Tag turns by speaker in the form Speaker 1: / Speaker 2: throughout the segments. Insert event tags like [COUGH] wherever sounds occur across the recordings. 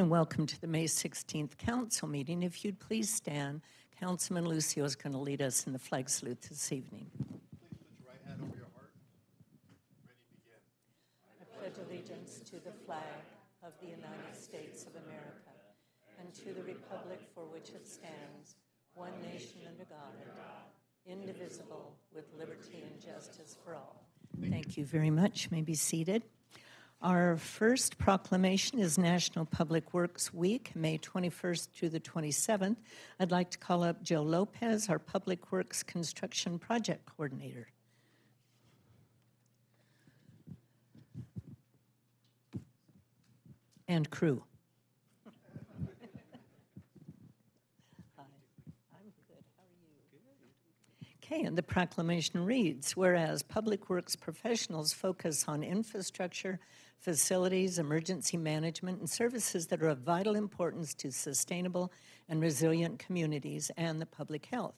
Speaker 1: and welcome to the May 16th council meeting. If you'd please stand, Councilman Lucio is going to lead us in the flag salute this evening.
Speaker 2: Please put your right hand over your heart. Ready, begin.
Speaker 1: I pledge allegiance to the flag of the United States of America and to the republic for which it stands, one nation under God, indivisible, with liberty and justice for all. Thank you very much. You may be seated. Our first proclamation is National Public Works Week, May 21st through the 27th. I'd like to call up Joe Lopez, our Public Works Construction Project Coordinator. And crew. Hi, I'm good. How are you? Okay, and the proclamation reads Whereas public works professionals focus on infrastructure, facilities, emergency management, and services that are of vital importance to sustainable and resilient communities and the public health,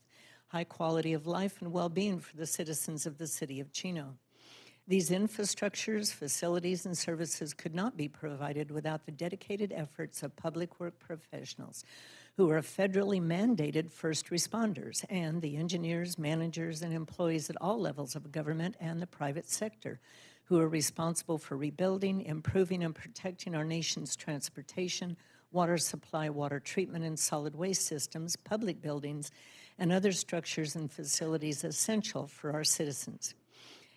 Speaker 1: high quality of life, and well being for the citizens of the city of Chino. These infrastructures, facilities, and services could not be provided without the dedicated efforts of public work professionals who are federally mandated first responders and the engineers, managers, and employees at all levels of government and the private sector who are responsible for rebuilding, improving, and protecting our nation's transportation, water supply, water treatment, and solid waste systems, public buildings, and other structures and facilities essential for our citizens.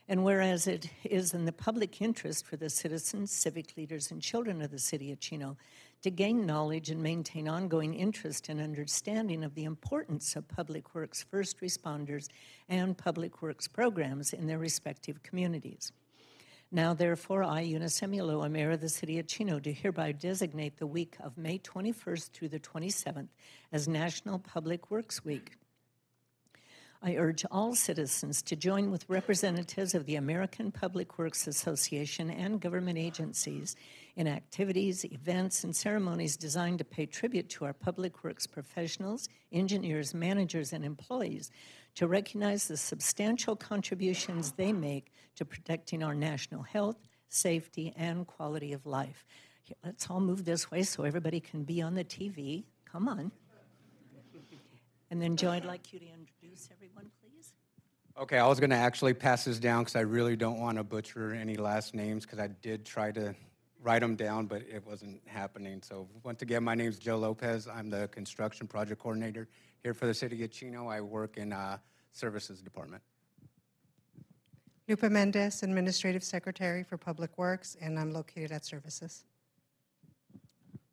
Speaker 1: And whereas it is in the public interest for the citizens, civic leaders, and children of the city of Chino to gain knowledge and maintain ongoing interest and understanding of the importance of public works first responders and public works programs in their respective communities. Now, therefore, I, Eunice Ulloa, Mayor of the City of Chino, do hereby designate the week of May 21st through the 27th as National Public Works Week. I urge all citizens to join with representatives of the American Public Works Association and government agencies in activities, events, and ceremonies designed to pay tribute to our public works professionals, engineers, managers, and employees to recognize the substantial contributions they make to protecting our national health, safety, and quality of life. Let's all move this way so everybody can be on the TV. Come on. And then, Joe, I'd like you to introduce everyone, please.
Speaker 3: Okay, I was going to actually pass this down because I really don't want to butcher any last names because I did try to write them down, but it wasn't happening. So once again, my name is Joe Lopez. I'm the construction project coordinator here for the city of Chino. I work in uh, services department.
Speaker 4: Lupa Mendez, Administrative Secretary for Public Works, and I'm located at Services.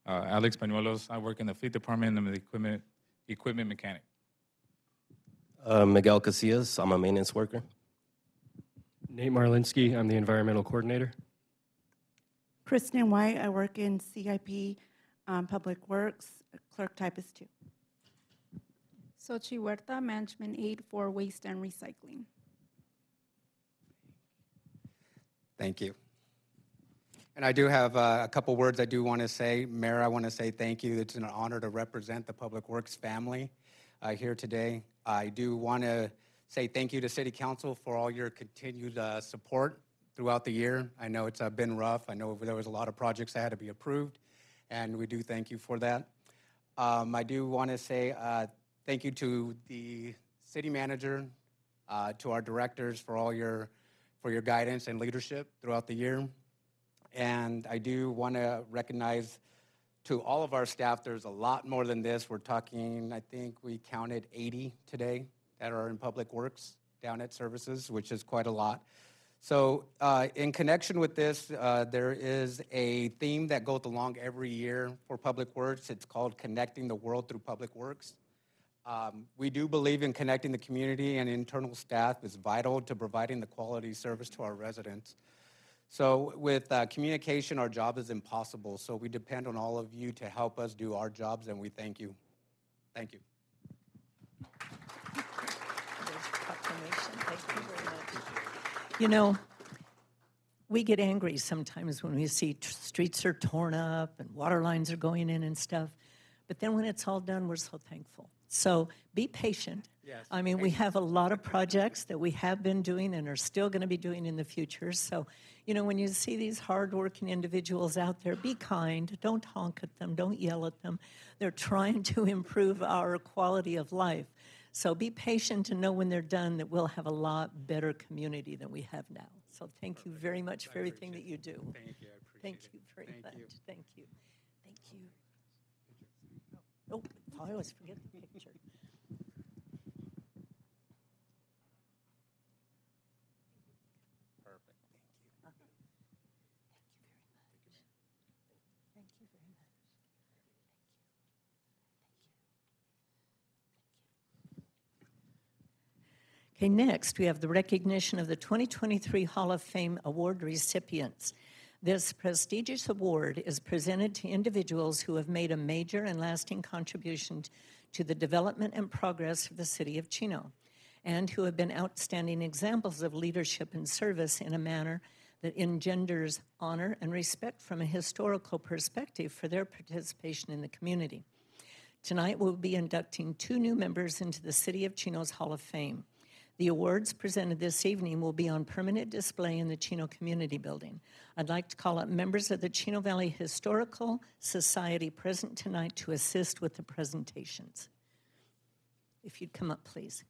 Speaker 5: Uh, Alex Panuelos, I work in the fleet department. I'm the equipment, equipment mechanic.
Speaker 6: Uh, Miguel Casillas, I'm a maintenance worker.
Speaker 7: Nate Marlinsky, I'm the environmental coordinator.
Speaker 8: Kristen White, I work in CIP um, Public Works, clerk typist two.
Speaker 9: Sochi Huerta, Management Aid for Waste and Recycling.
Speaker 3: Thank you. And I do have uh, a couple words I do want to say. Mayor, I want to say thank you. It's an honor to represent the Public Works family uh, here today. I do want to say thank you to City Council for all your continued uh, support throughout the year. I know it's uh, been rough. I know there was a lot of projects that had to be approved, and we do thank you for that. Um, I do want to say uh, thank you to the city manager, uh, to our directors for all your for your guidance and leadership throughout the year. And I do want to recognize to all of our staff, there's a lot more than this. We're talking, I think we counted 80 today that are in Public Works down at services, which is quite a lot. So, uh, in connection with this, uh, there is a theme that goes along every year for Public Works. It's called Connecting the World Through Public Works. Um, we do believe in connecting the community and internal staff is vital to providing the quality service to our residents. So, with uh, communication, our job is impossible. So, we depend on all of you to help us do our jobs, and we thank you. Thank you.
Speaker 1: You know, we get angry sometimes when we see tr- streets are torn up and water lines are going in and stuff. But then when it's all done, we're so thankful. So be patient.
Speaker 3: Yes,
Speaker 1: I mean, we have a lot of projects that we have been doing and are still going to be doing in the future. So, you know, when you see these hardworking individuals out there, be kind. Don't honk at them. Don't yell at them. They're trying to improve our quality of life. So be patient and know when they're done that we'll have a lot better community than we have now. So thank you very much for everything that you do.
Speaker 3: Thank you. I appreciate
Speaker 1: Thank
Speaker 3: it.
Speaker 1: you very
Speaker 3: Thank
Speaker 1: much.
Speaker 3: you.
Speaker 1: Thank you. Thank you. Oh, I always forget the picture.
Speaker 3: Perfect. Thank you.
Speaker 1: Thank you very much. Okay, next, we have the recognition of the 2023 Hall of Fame Award recipients. This prestigious award is presented to individuals who have made a major and lasting contribution to the development and progress of the city of Chino, and who have been outstanding examples of leadership and service in a manner that engenders honor and respect from a historical perspective for their participation in the community. Tonight, we'll be inducting two new members into the City of Chino's Hall of Fame. The awards presented this evening will be on permanent display in the Chino Community Building. I'd like to call up members of the Chino Valley Historical Society present tonight to assist with the presentations. If you'd come up, please.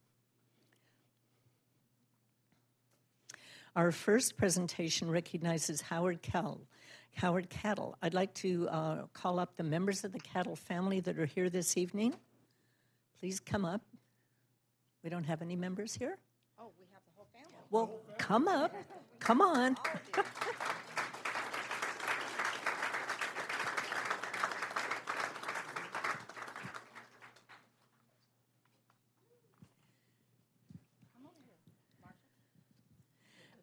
Speaker 1: Our first presentation recognizes Howard Cattle. Howard Cattle. I'd like to uh, call up the members of the Cattle family that are here this evening. Please come up. We don't have any members here?
Speaker 10: Oh, we have the whole family.
Speaker 1: Well, come up. Come on.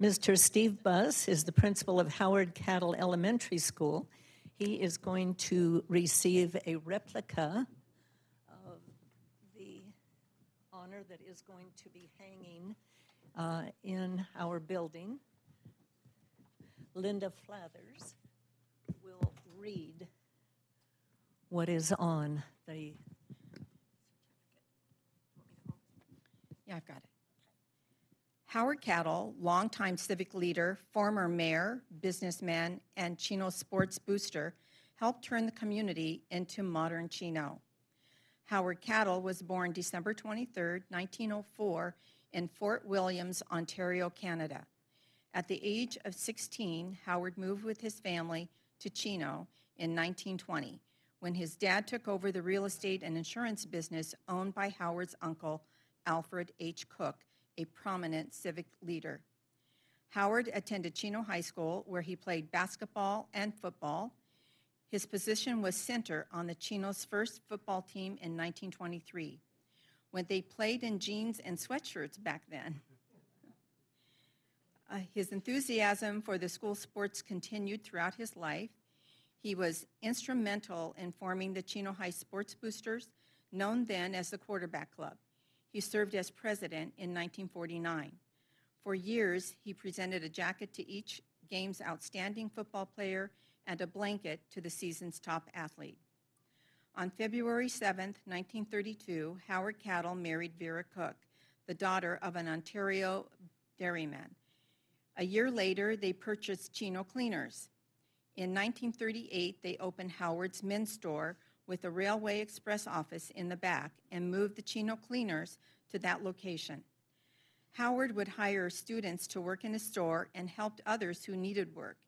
Speaker 1: Mr. Steve Buss is the principal of Howard Cattle Elementary School. He is going to receive a replica of the honor that is going to be hanging uh, in our building. Linda Flathers will read what is on the
Speaker 10: Yeah, I've got it. Howard Cattle, longtime civic leader, former mayor, businessman, and Chino sports booster, helped turn the community into modern Chino. Howard Cattle was born December 23, 1904, in Fort Williams, Ontario, Canada. At the age of 16, Howard moved with his family to Chino in 1920 when his dad took over the real estate and insurance business owned by Howard's uncle, Alfred H. Cook, a prominent civic leader. Howard attended Chino High School, where he played basketball and football. His position was center on the Chino's first football team in 1923, when they played in jeans and sweatshirts back then. [LAUGHS] Uh, his enthusiasm for the school sports continued throughout his life. He was instrumental in forming the Chino High Sports Boosters, known then as the Quarterback Club. He served as president in 1949. For years, he presented a jacket to each game's outstanding football player and a blanket to the season's top athlete. On February 7, 1932, Howard Cattle married Vera Cook, the daughter of an Ontario dairyman. A year later, they purchased Chino Cleaners. In 1938, they opened Howard's Men's Store with a Railway Express office in the back and moved the Chino Cleaners to that location. Howard would hire students to work in his store and helped others who needed work.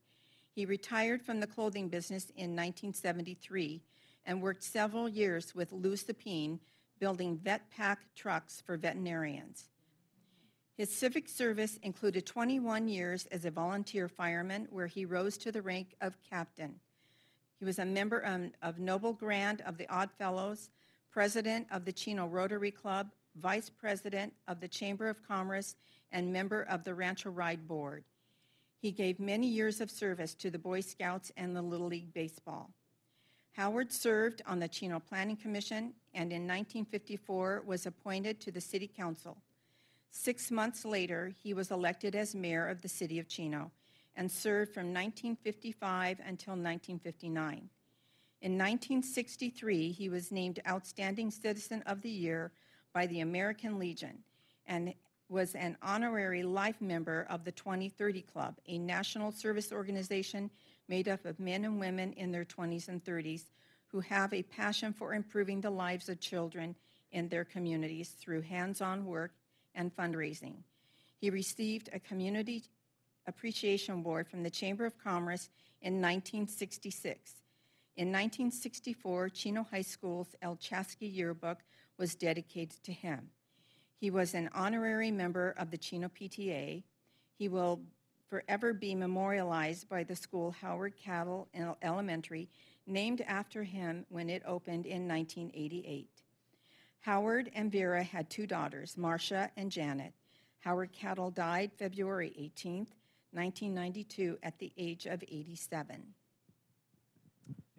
Speaker 10: He retired from the clothing business in 1973 and worked several years with Lou Sapine building vet pack trucks for veterinarians. His civic service included 21 years as a volunteer fireman, where he rose to the rank of captain. He was a member um, of Noble Grand of the Odd Fellows, president of the Chino Rotary Club, vice president of the Chamber of Commerce, and member of the Rancho Ride Board. He gave many years of service to the Boy Scouts and the Little League Baseball. Howard served on the Chino Planning Commission and in 1954 was appointed to the City Council. Six months later, he was elected as mayor of the city of Chino and served from 1955 until 1959. In 1963, he was named Outstanding Citizen of the Year by the American Legion and was an honorary life member of the 2030 Club, a national service organization made up of men and women in their 20s and 30s who have a passion for improving the lives of children in their communities through hands on work and fundraising. He received a Community Appreciation Award from the Chamber of Commerce in 1966. In 1964, Chino High School's El Chasqui yearbook was dedicated to him. He was an honorary member of the Chino PTA. He will forever be memorialized by the school Howard Cattle Elementary, named after him when it opened in 1988. Howard and Vera had two daughters, Marcia and Janet. Howard Cattle died February 18th, 1992, at the age of 87.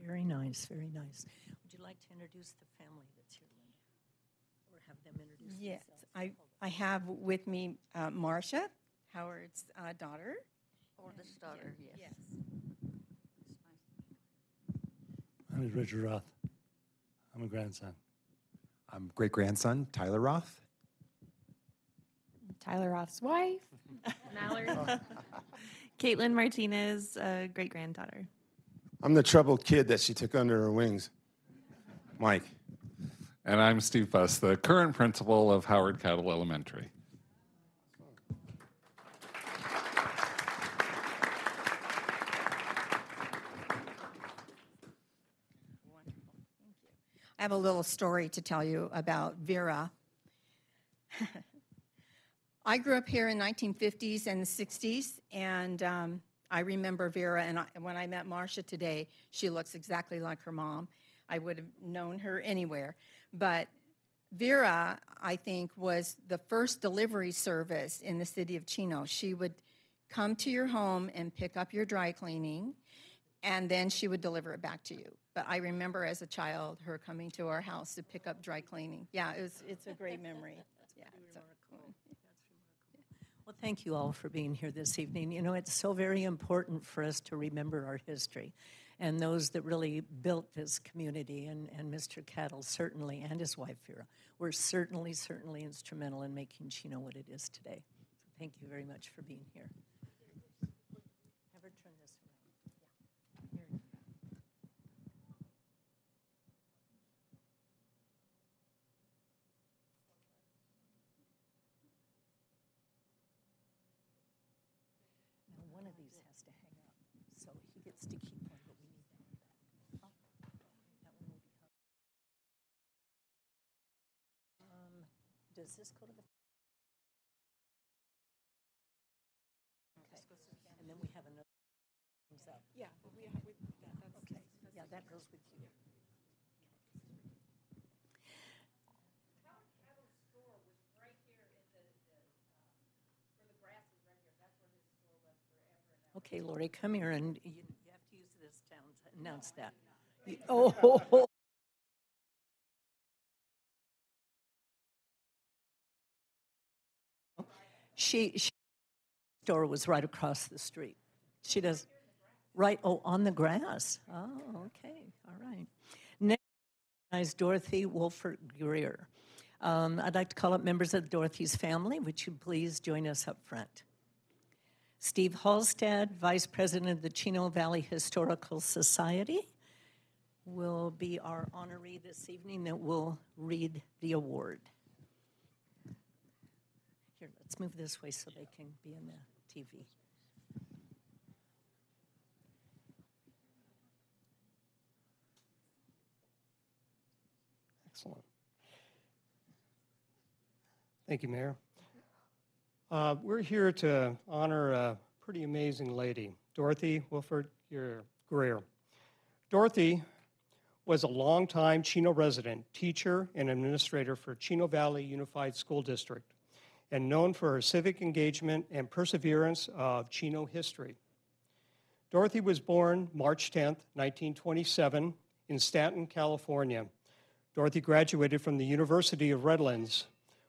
Speaker 1: Very nice, very nice. Would you like to introduce the family that's here, Linda? Or have them introduce
Speaker 10: Yes,
Speaker 1: themselves?
Speaker 10: I, I have with me uh, Marcia, Howard's uh, daughter.
Speaker 1: Oldest daughter, yes.
Speaker 11: My name is Richard Roth. I'm a grandson.
Speaker 2: I'm great grandson, Tyler Roth.
Speaker 12: Tyler Roth's wife, [LAUGHS] Mallory. [LAUGHS] Caitlin Martinez, uh, great granddaughter.
Speaker 2: I'm the troubled kid that she took under her wings. Mike.
Speaker 13: And I'm Steve Buss, the current principal of Howard Cattle Elementary.
Speaker 10: I have a little story to tell you about Vera. I grew up here in 1950s and the 60s, and um, I remember Vera. And I, when I met Marcia today, she looks exactly like her mom. I would have known her anywhere. But Vera, I think, was the first delivery service in the city of Chino. She would come to your home and pick up your dry cleaning, and then she would deliver it back to you. But I remember as a child her coming to our house to pick up dry cleaning. Yeah, it was, it's a great memory. [LAUGHS] yeah, so-
Speaker 1: Well, thank you all for being here this evening. You know, it's so very important for us to remember our history and those that really built this community, and, and Mr. Cattle certainly, and his wife Vera, were certainly, certainly instrumental in making Chino what it is today. So thank you very much for being here. Have her turn this around. Yeah. Here you go. Now, one of these has to hang up, so he gets to keep one, but we need that one back. Oh, That one will be hung. Um, Does this go to the? Okay, and then we have another. Comes up. Yeah, we have, okay, yeah, that goes with you. Okay, Lori, come here and you, you have to use this to announce that. You- [LAUGHS] Oh. She, she, store was right across the street. She does, right, oh, on the grass. Oh, okay, all right. Next is Dorothy Wolfert Greer. Um, I'd like to call up members of Dorothy's family. Would you please join us up front? Steve Halstead, Vice President of the Chino Valley Historical Society, will be our honoree this evening that will read the award. Here, let's move this way so they can be in the TV.
Speaker 14: Excellent. Thank you, Mayor. Uh, we're here to honor a pretty amazing lady, Dorothy Wilford Greer. Dorothy was a longtime Chino resident, teacher, and administrator for Chino Valley Unified School District and known for her civic engagement and perseverance of Chino history. Dorothy was born March 10, 1927, in Stanton, California. Dorothy graduated from the University of Redlands,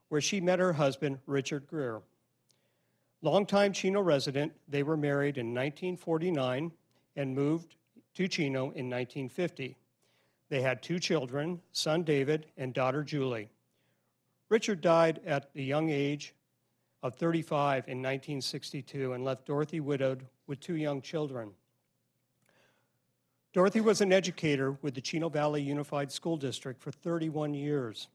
Speaker 14: where she met her husband, Richard Greer. Longtime Chino resident, they were married in 1949 and moved to Chino in 1950. They had two children, son David and daughter Julie. Richard died at the young age of 35 in 1962 and left Dorothy widowed with two young children. Dorothy was an educator with the Chino Valley Unified School District for 31 years.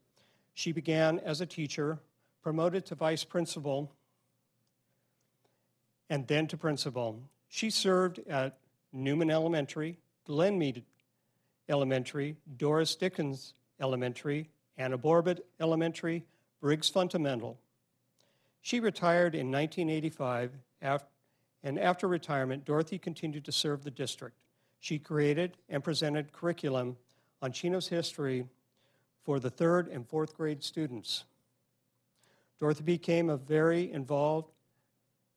Speaker 14: She began as a teacher, promoted to vice principal, and then to principal. She served at Newman Elementary, Glenmeade Elementary, Doris Dickens Elementary, Anna Borbett Elementary, Briggs Fundamental. She retired in 1985, and after retirement, Dorothy continued to serve the district. She created and presented curriculum on Chino's history for the third and fourth grade students. Dorothy became a very involved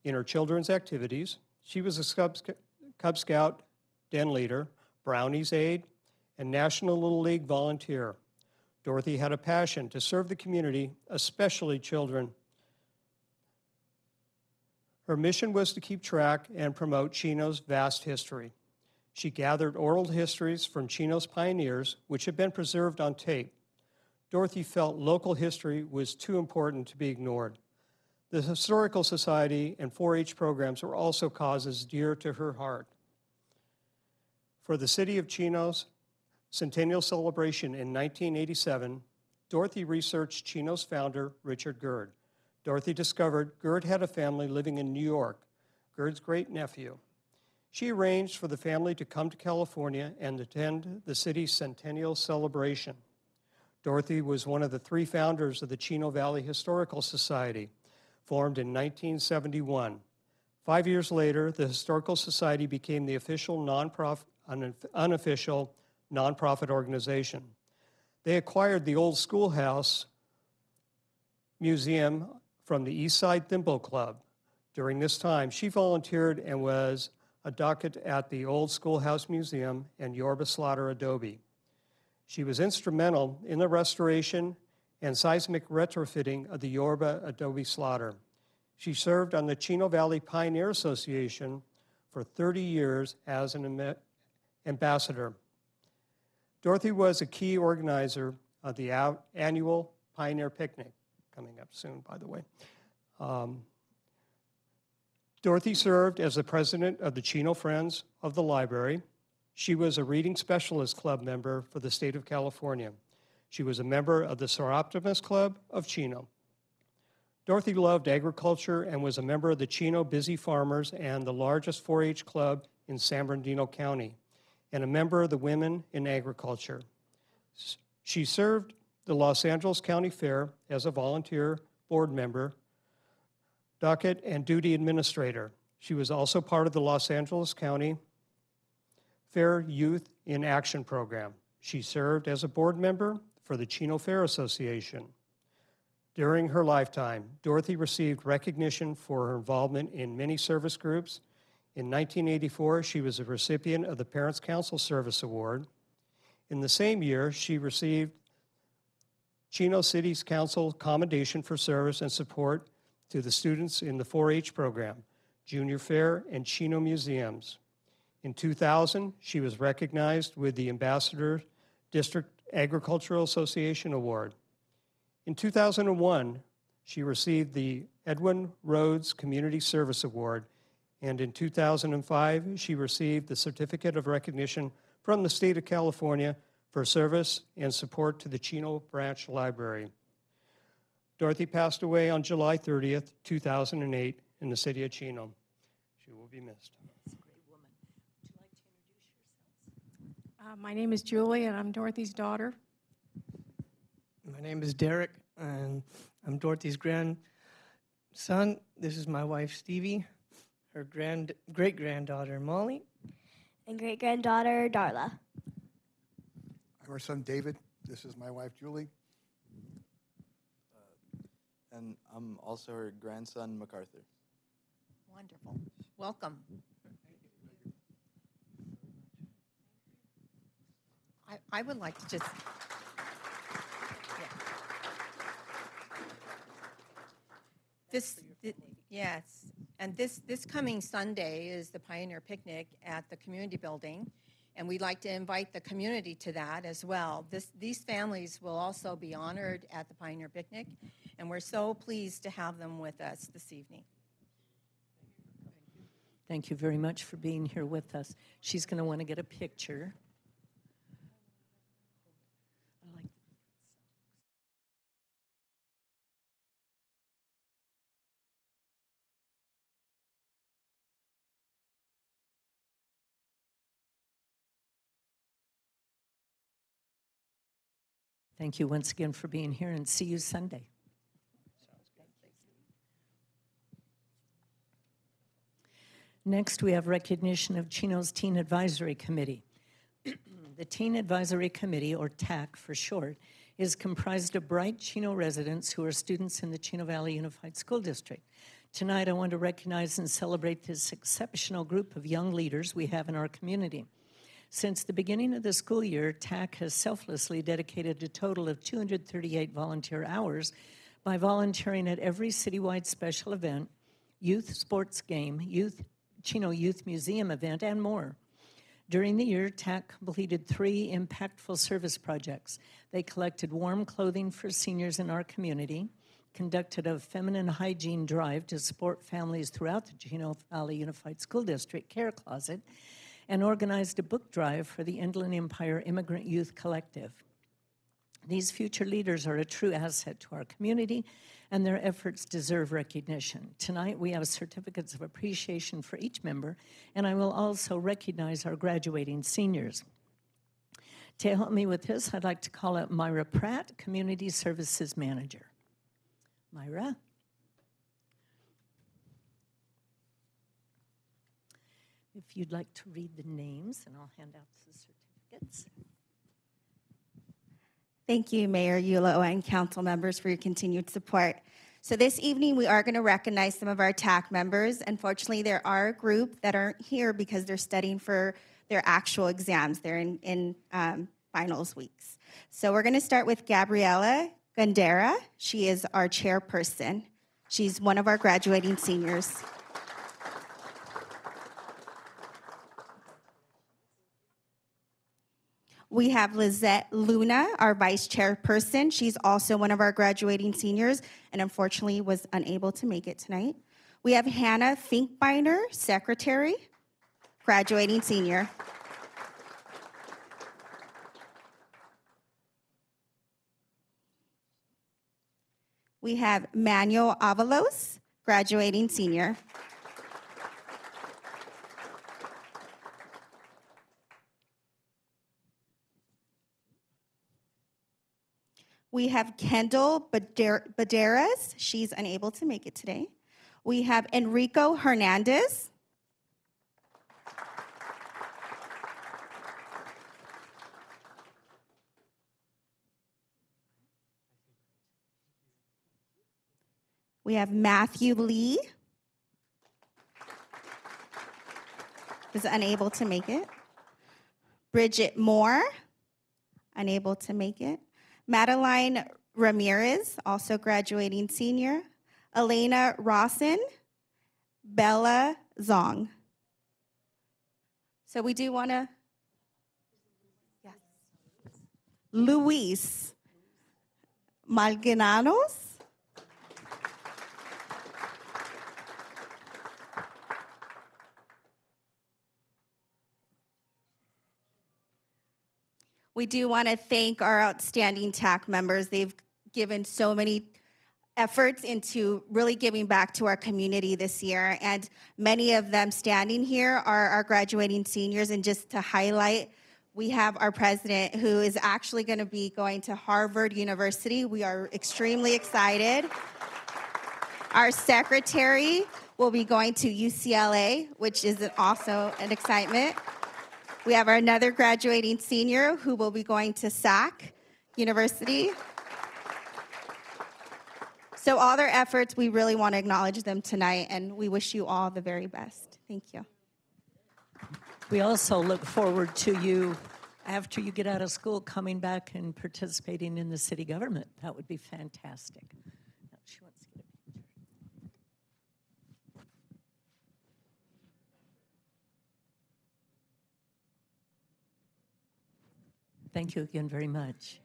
Speaker 14: in her children's activities. She was a Cub Scout den leader, Brownies aide, and National Little League volunteer. Dorothy had a passion to serve the community, especially children. Her mission was to keep track and promote Chino's vast history. She gathered oral histories from Chino's pioneers, which had been preserved on tape. Dorothy felt local history was too important to be ignored. The Historical Society and 4 H programs were also causes dear to her heart. For the city of Chino's centennial celebration in 1987, Dorothy researched Chino's founder, Richard Gird. Dorothy discovered Gird had a family living in New York, Gird's great nephew. She arranged for the family to come to California and attend the city's centennial celebration. Dorothy was one of the three founders of the Chino Valley Historical Society, formed in 1971. Five years later, the Historical Society became the official nonprofit, unofficial nonprofit organization. They acquired the old schoolhouse museum from the Eastside Thimble Club. During this time, she volunteered and was a docket at the Old Schoolhouse Museum and Yorba Slaughter Adobe. She was instrumental in the restoration and seismic retrofitting of the Yorba Adobe Slaughter. She served on the Chino Valley Pioneer Association for 30 years as an ambassador. Dorothy was a key organizer of the annual Pioneer Picnic, coming up soon, by the way. Um, Dorothy served as the president of the Chino Friends of the Library. She was a Reading Specialist Club member for the state of California. She was a member of the Soroptimist Club of Chino. Dorothy loved agriculture and was a member of the Chino Busy Farmers and the largest 4 H club in San Bernardino County, and a member of the Women in Agriculture. She served the Los Angeles County Fair as a volunteer board member docket and duty administrator. She was also part of the Los Angeles County Fair Youth in Action program. She served as a board member for the Chino Fair Association. During her lifetime, Dorothy received recognition for her involvement in many service groups. In 1984, she was a recipient of the Parents Council Service Award. In the same year, she received Chino City's Council Commendation for Service and Support to the students in the 4 H program, Junior Fair, and Chino Museums. In 2000, she was recognized with the Ambassador District Agricultural Association Award. In 2001, she received the Edwin Rhodes Community Service Award, and in 2005, she received the Certificate of Recognition from the state of California for service and support to the Chino Branch Library. Dorothy passed away on July 30th, 2008, in the city of Chino. She will be missed.
Speaker 9: Uh, my name is Julie, and I'm Dorothy's daughter.
Speaker 15: My name is Derek, and I'm Dorothy's grandson. This is my wife, Stevie, her grand great granddaughter, Molly.
Speaker 16: And great granddaughter, Darla.
Speaker 17: I'm her son, David. This is my wife, Julie.
Speaker 18: Uh, and I'm also her grandson, MacArthur.
Speaker 10: Wonderful. Welcome. I, I would like to just. yeah. This, thi- yes, and this, this coming Sunday is the Pioneer Picnic at the Community Building, and we'd like to invite the community to that as well. This, these families will also be honored at the Pioneer Picnic, and we're so pleased to have them with us this evening.
Speaker 1: Thank you very much for being here with us. She's going to want to get a picture. Thank you once again for being here and see you Sunday. Next, we have recognition of Chino's Teen Advisory Committee. [CLEARS THROAT] the Teen Advisory Committee, or TAC for short, is comprised of bright Chino residents who are students in the Chino Valley Unified School District. Tonight, I want to recognize and celebrate this exceptional group of young leaders we have in our community. Since the beginning of the school year, TAC has selflessly dedicated a total of 238 volunteer hours by volunteering at every citywide special event, youth sports game, youth Chino Youth Museum event, and more. During the year, TAC completed three impactful service projects. They collected warm clothing for seniors in our community, conducted a feminine hygiene drive to support families throughout the Chino Valley Unified School District Care Closet, and organized a book drive for the Inland Empire Immigrant Youth Collective. These future leaders are a true asset to our community, and their efforts deserve recognition. Tonight, we have certificates of appreciation for each member, and I will also recognize our graduating seniors. To help me with this, I'd like to call up Myra Pratt, Community Services Manager. Myra? If you'd like to read the names, and I'll hand out the certificates.
Speaker 19: Thank you, Mayor Ulloa and council members for your continued support. So this evening, we are going to recognize some of our TAC members. Unfortunately, there are a group that aren't here because they're studying for their actual exams. They're in, in um, finals weeks. So we're going to start with Gabriella Gandera. She is our chairperson. She's one of our graduating seniors. We have Lizette Luna, our vice chairperson. She's also one of our graduating seniors and unfortunately was unable to make it tonight. We have Hannah Finkbeiner, secretary, graduating senior. We have Manuel Avalos, graduating senior. We have Kendall Bader- Baderas. She's unable to make it today. We have Enrico Hernandez. We have Matthew Lee. Is unable to make it. Bridget Moore, unable to make it. Madeline Ramirez, also graduating senior. Elena Rawson. Bella Zong. So we do want to. Yes. Luis Malgananos. We do want to thank our outstanding TAC members. They've given so many efforts into really giving back to our community this year. And many of them standing here are our graduating seniors. And just to highlight, we have our president who is actually going to be going to Harvard University. We are extremely excited. Our secretary will be going to UCLA, which is also an excitement. We have another graduating senior who will be going to SAC University. So, all their efforts, we really want to acknowledge them tonight, and we wish you all the very best. Thank you.
Speaker 1: We also look forward to you, after you get out of school, coming back and participating in the city government. That would be fantastic. Now, she wants to get a picture. Thank you again very much.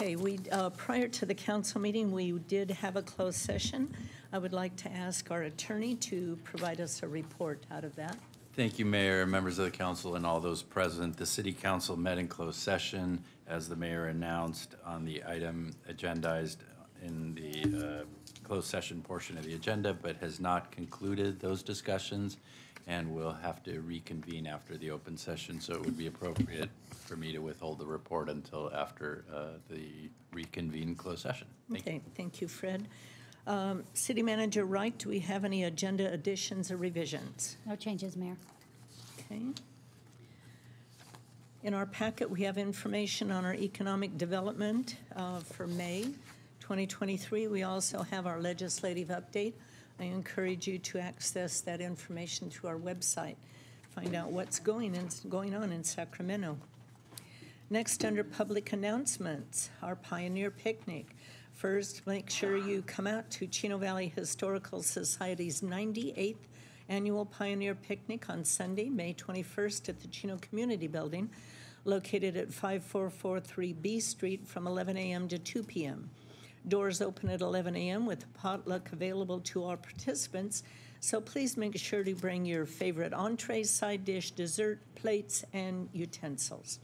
Speaker 1: Okay, we, uh, prior to the council meeting, we did have a closed session. I would like to ask our attorney to provide us a report out of that.
Speaker 20: Thank you, Mayor, members of the council, and all those present. The city council met in closed session, as the mayor announced, on the item agendized in the uh, closed session portion of the agenda, but has not concluded those discussions, and we'll have to reconvene after the open session. So it would be appropriate for me to withhold the report until after uh, the reconvened closed session. Thank you.
Speaker 1: Okay, thank you, Fred. Um, City Manager Wright, do we have any agenda additions or revisions?
Speaker 21: No changes, Mayor.
Speaker 1: Okay. In our packet, we have information on our economic development uh, for May 2023. We also have our legislative update. I encourage you to access that information through our website, find out what's going, in, going on in Sacramento. Next, under public announcements, our Pioneer Picnic. First, make sure you come out to Chino Valley Historical Society's 98th Annual Pioneer Picnic on Sunday, May 21st at the Chino Community Building, located at 5443 B Street from 11 a.m. to 2 p.m. Doors open at 11 a.m. with potluck available to all participants, so please make sure to bring your favorite entrees, side dish, dessert, plates, and utensils.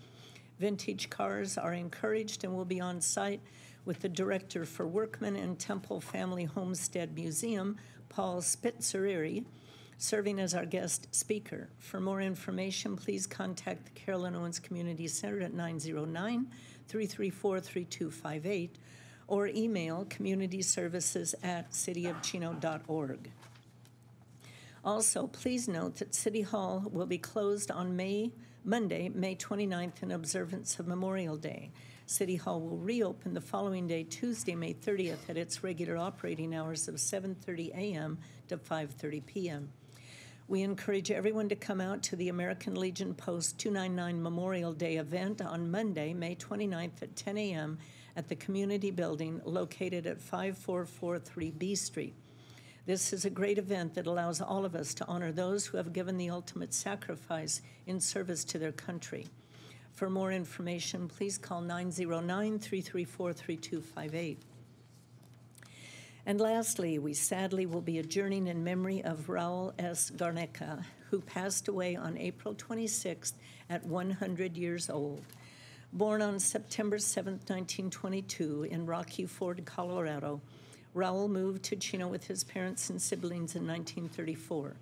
Speaker 1: Vintage cars are encouraged and will be on site with the Director for Workman and Temple Family Homestead Museum, Paul Spitzzeri, serving as our guest speaker. For more information, please contact the Carolyn Owens Community Center at 909 334 3258 or email communityservices at cityofchino.org. Also, please note that City Hall will be closed on May, Monday, May 29th in observance of Memorial Day. City Hall will reopen the following day, Tuesday, May 30th, at its regular operating hours of 7:30 a.m. to 5:30 p.m. We encourage everyone to come out to the American Legion Post 299 Memorial Day event on Monday, May 29th at 10 a.m. at the Community Building located at 5443 B Street. This is a great event that allows all of us to honor those who have given the ultimate sacrifice in service to their country. For more information, please call 909 334 3258. And lastly, we sadly will be adjourning in memory of Raul S. Garnica, who passed away on April 26th at 100 years old. Born on September 7, 1922, in Rocky Ford, Colorado, Raul moved to Chino with his parents and siblings in 1934.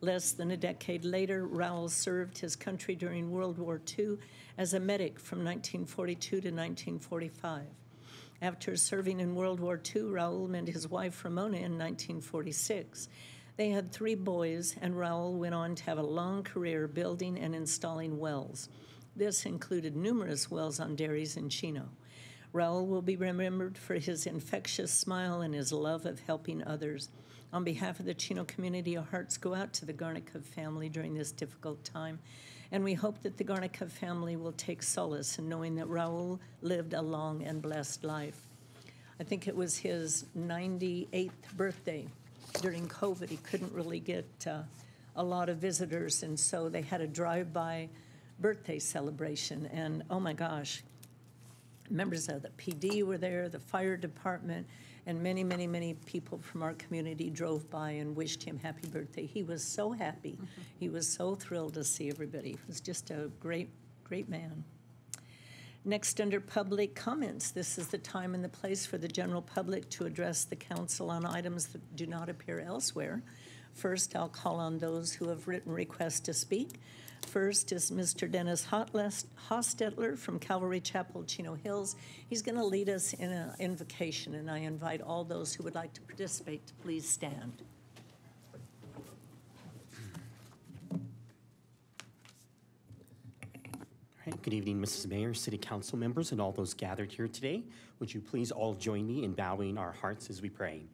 Speaker 1: Less than a decade later, Raul served his country during World War II as a medic from 1942 to 1945. After serving in World War II, Raul met his wife Ramona in 1946. They had three boys, and Raul went on to have a long career building and installing wells. This included numerous wells on dairies in Chino. Raul will be remembered for his infectious smile and his love of helping others. On behalf of the Chino community, our hearts go out to the Garnica family during this difficult time, and we hope that the Garnica family will take solace in knowing that Raul lived a long and blessed life. I think it was his 98th birthday during COVID. He couldn't really get uh, a lot of visitors, and so they had a drive-by birthday celebration. And oh my gosh, members of the PD were there, the fire department, and many, many, many people from our community drove by and wished him happy birthday. He was so happy. Mm-hmm. He was so thrilled to see everybody. He was just a great, great man. Next, under public comments, this is the time and the place for the general public to address the council on items that do not appear elsewhere. First, I'll call on those who have written requests to speak. First is Mr. Dennis Hostetler from Calvary Chapel, Chino Hills. He's going to lead us in an invocation, and I invite all those who would like to participate to please stand.
Speaker 21: Right, good evening, Mrs. Mayor, City Council members, and all those gathered here today. Would you please all join me in bowing our hearts as we pray?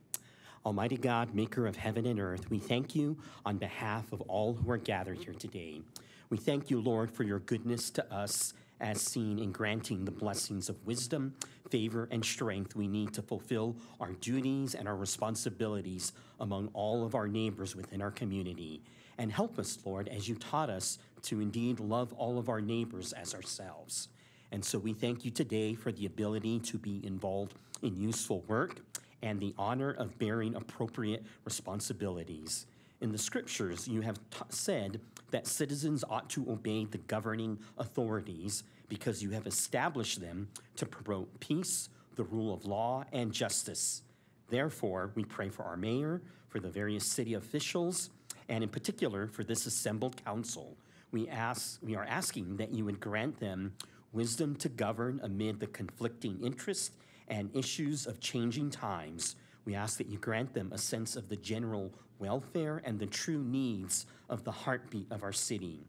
Speaker 21: Almighty God, maker of heaven and earth, we thank you on behalf of all who are gathered here today. We thank you, Lord, for your goodness to us as seen in granting the blessings of wisdom, favor, and strength we need to fulfill our duties and our responsibilities among all of our neighbors within our community. And help us, Lord, as you taught us to indeed love all of our neighbors as ourselves. And so we thank you today for the ability to be involved in useful work and the honor of bearing appropriate responsibilities. In the scriptures, you have t- said that citizens ought to obey the governing authorities because you have established them to promote peace, the rule of law, and justice. Therefore, we pray for our mayor, for the various city officials, and in particular for this assembled council. We ask we are asking that you would grant them wisdom to govern amid the conflicting interests and issues of changing times. We ask that you grant them a sense of the general welfare and the true needs of the heartbeat of our city.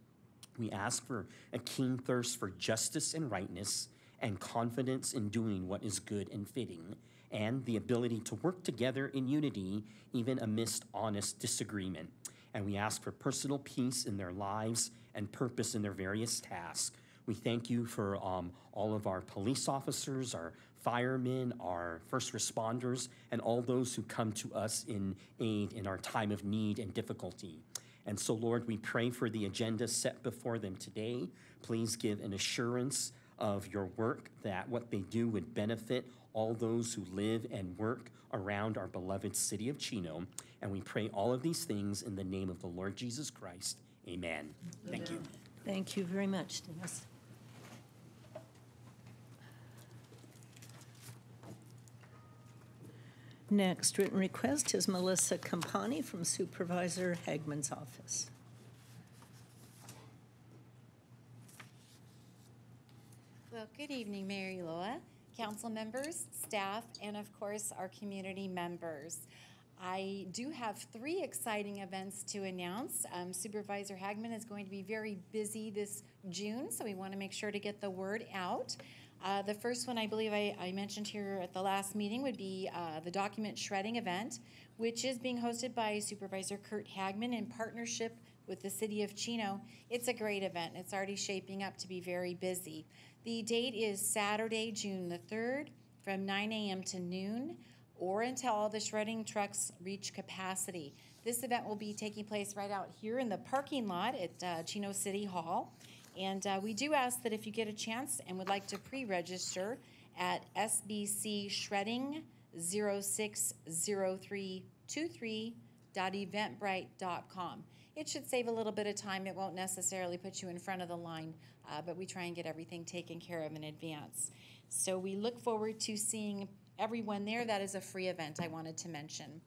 Speaker 21: We ask for a keen thirst for justice and rightness and confidence in doing what is good and fitting, and the ability to work together in unity even amidst honest disagreement. And we ask for personal peace in their lives and purpose in their various tasks. We thank you for um, all of our police officers, our firemen, our first responders, and all those who come to us in aid in our time of need and difficulty. And so, Lord, we pray for the agenda set before them today. Please give an assurance of your work that what they do would benefit all those who live and work around our beloved city of Chino. And we pray all of these things in the name of the Lord Jesus Christ. Amen. Thank you.
Speaker 1: Thank you very much, Dennis. Next written request is Melissa Campani from Supervisor Hagman's office.
Speaker 22: Well, good evening, Mayor Ulloa, council members, staff, and of course, our community members. I do have three exciting events to announce. Um, Supervisor Hagman is going to be very busy this June, so we want to make sure to get the word out. Uh, the first one I believe I, I, mentioned here at the last meeting would be uh, the document shredding event, which is being hosted by Supervisor Curt Hagman in partnership with the City of Chino. It's a great event. It's already shaping up to be very busy. The date is Saturday, June the 3rd from 9 a.m. to noon or until all the shredding trucks reach capacity. This event will be taking place right out here in the parking lot at uh, Chino City Hall. And uh, we do ask that if you get a chance and would like to pre register at sbcshredding060323.eventbrite.com. It should save a little bit of time. It won't necessarily put you in front of the line, uh, but we try and get everything taken care of in advance. So we look forward to seeing everyone there. That is a free event I wanted to mention.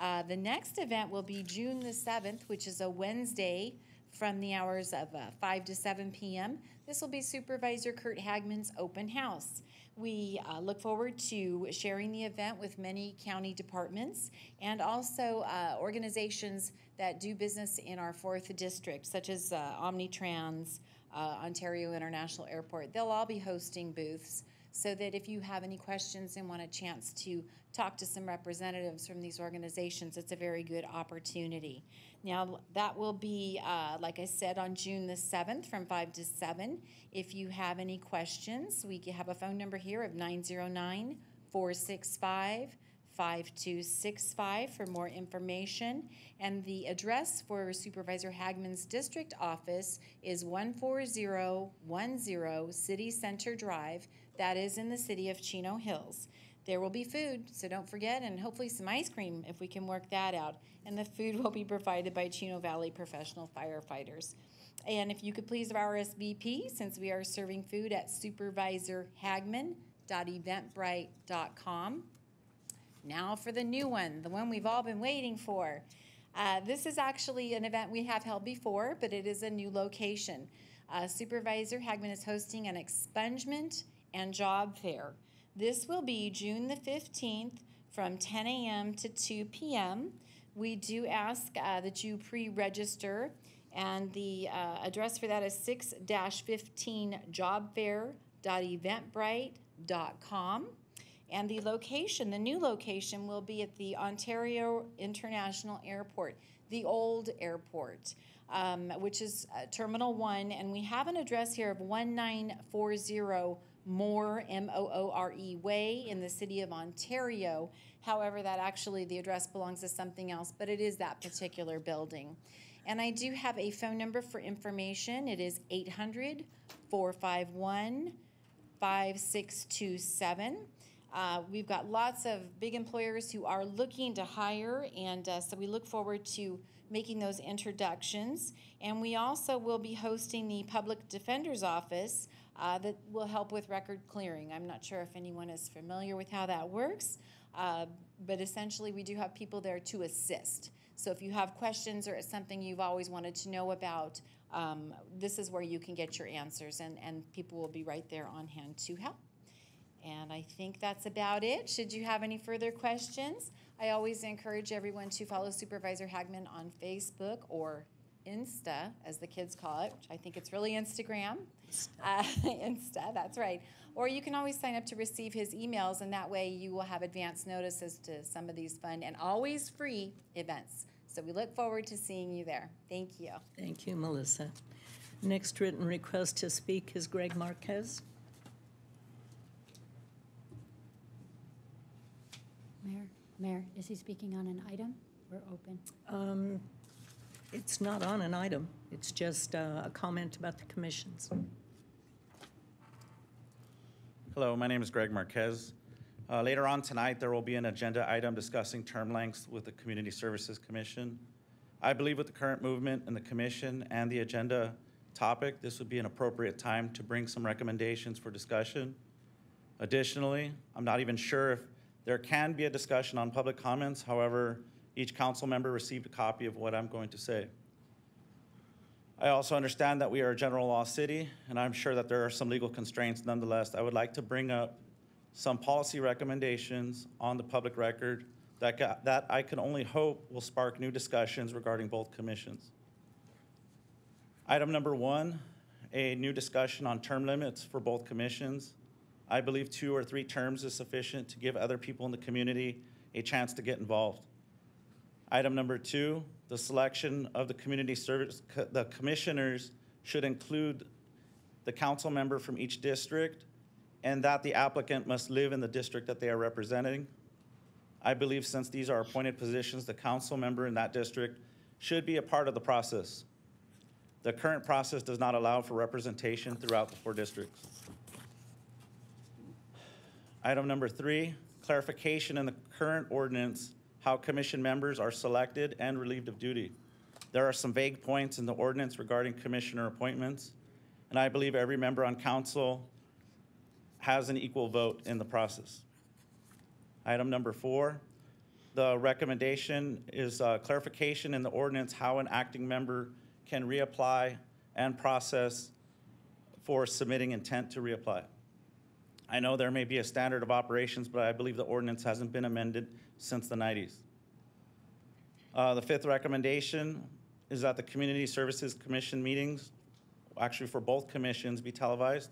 Speaker 22: Uh, the next event will be June the 7th, which is a Wednesday from the hours of uh, 5 to 7 p.m. This will be Supervisor Curt Hagman's open house. We uh, look forward to sharing the event with many county departments and also uh, organizations that do business in our fourth district, such as uh, Omnitrans, uh, Ontario International Airport. They'll all be hosting booths so that if you have any questions and want a chance to talk to some representatives from these organizations, it's a very good opportunity. Now, that will be, uh, like I said, on June the 7th from 5 to 7. If you have any questions, we have a phone number here of 909 465 5265 for more information. And the address for Supervisor Hagman's district office is 14010 City Center Drive. That is in the city of Chino Hills. There will be food, so don't forget, and hopefully some ice cream if we can work that out. And the food will be provided by Chino Valley professional firefighters. And if you could please RSVP, since we are serving food at supervisorhagman.eventbrite.com. Now for the new one, the one we've all been waiting for. Uh, this is actually an event we have held before, but it is a new location. Uh, Supervisor Hagman is hosting an expungement and job fair. This will be June the 15th from 10 a.m. to 2 p.m. We do ask uh, that you pre register, and the uh, address for that is 6 15 jobfair.eventbrite.com. And the location, the new location, will be at the Ontario International Airport, the old airport, um, which is uh, Terminal 1. And we have an address here of 1940 Moore, M O O R E Way in the city of Ontario. However, that actually, the address belongs to something else, but it is that particular building. And I do have a phone number for information. It is 800 451 5627. Uh, we've got lots of big employers who are looking to hire, and uh, so we look forward to making those introductions. And we also will be hosting the Public Defender's Office uh, that will help with record clearing. I'm not sure if anyone is familiar with how that works, uh, but essentially we do have people there to assist. So if you have questions or it's something you've always wanted to know about, um, this is where you can get your answers, and, and people will be right there on hand to help. And I think that's about it. Should you have any further questions, I always encourage everyone to follow Supervisor Hagman on Facebook or Insta, as the kids call it, which I think it's really Instagram. Uh, [LAUGHS] Insta, that's right. Or you can always sign up to receive his emails, and that way you will have advance notices to some of these fun and always free events. So we look forward to seeing you there. Thank you.
Speaker 1: Thank you, Melissa. Next written request to speak is Greg Marquez.
Speaker 23: Mayor, Mayor, is he speaking on an item? We're open.
Speaker 1: Um, It's not on an item, it's just uh, a comment about the commissions.
Speaker 24: Hello, my name is Greg Marquez. Uh, Later on tonight, there will be an agenda item discussing term lengths with the Community Services Commission. I believe with the current movement in the commission and the agenda topic, this would be an appropriate time to bring some recommendations for discussion. Additionally, I'm not even sure if there can be a discussion on public comments. However, each council member received a copy of what I'm going to say. I also understand that we are a general law city, and I'm sure that there are some legal constraints. Nonetheless, I would like to bring up some policy recommendations on the public record that, got, that I can only hope will spark new discussions regarding both commissions. Item number one, a new discussion on term limits for both commissions. I believe two or three terms is sufficient to give other people in the community a chance to get involved. Item number two, the selection of the community service, co- the commissioners should include the council member from each district and that the applicant must live in the district that they are representing. I believe since these are appointed positions, the council member in that district should be a part of the process. The current process does not allow for representation throughout the four districts. Item number three, clarification in the current ordinance how commission members are selected and relieved of duty. There are some vague points in the ordinance regarding commissioner appointments, and I believe every member on council has an equal vote in the process. Item number four, the recommendation is uh, clarification in the ordinance how an acting member can reapply and process for submitting intent to reapply. I know there may be a standard of operations, but I believe the ordinance hasn't been amended since the 90s. Uh, The fifth recommendation is that the Community Services Commission meetings, actually for both commissions, be televised.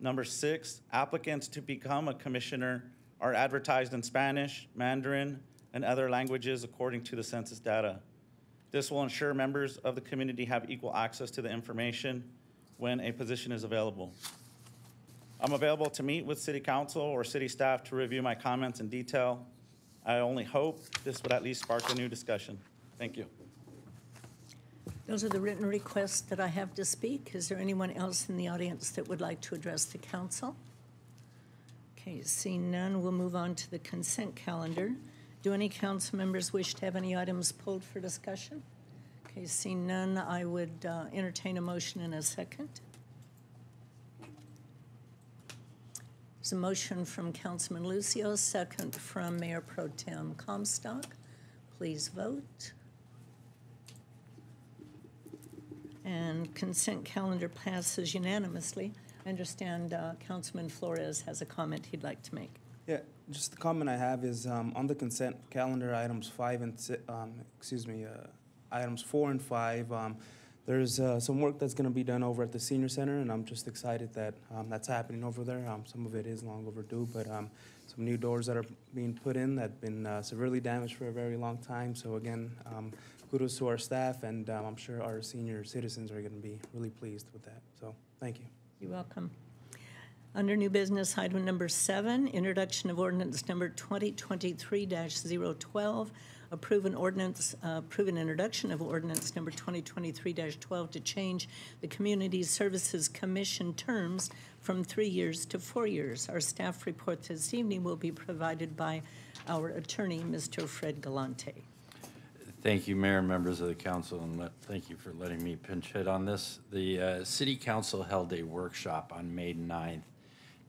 Speaker 24: Number six, applicants to become a commissioner are advertised in Spanish, Mandarin, and other languages according to the census data. This will ensure members of the community have equal access to the information when a position is available. I'm available to meet with city council or city staff to review my comments in detail. I only hope this would at least spark a new discussion. Thank you.
Speaker 1: Those are the written requests that I have to speak. Is there anyone else in the audience that would like to address the council? Okay, seeing none, we'll move on to the consent calendar. Do any council members wish to have any items pulled for discussion? Okay, seeing none, I would uh, entertain a motion in a second. There's a motion from Councilman Lucio, second from Mayor Pro Tem Comstock. Please vote. And consent calendar passes unanimously. I understand uh, Councilman Flores has a comment he'd like to make.
Speaker 25: Yeah, just the comment I have is um, on the consent calendar, items five and, um, excuse me, uh, items four and five, um, there's uh, some work that's going to be done over at the senior center, and I'm just excited that um, that's happening over there. Um, Some of it is long overdue, but um, some new doors that are being put in that have been uh, severely damaged for a very long time. So again, um, kudos to our staff, and um, I'm sure our senior citizens are going to be really pleased with that. So, thank you.
Speaker 1: You're welcome. Under new business, item number seven, introduction of ordinance number 2023-012, approve an ordinance, uh, approve an introduction of ordinance number 2023-12 to change the Community Services Commission terms from three years to four years. Our staff report this evening will be provided by our attorney, Mr. Fred Galante.
Speaker 20: Thank you, Mayor members of the council, and thank you for letting me pinch hit on this. The uh, city council held a workshop on May 9th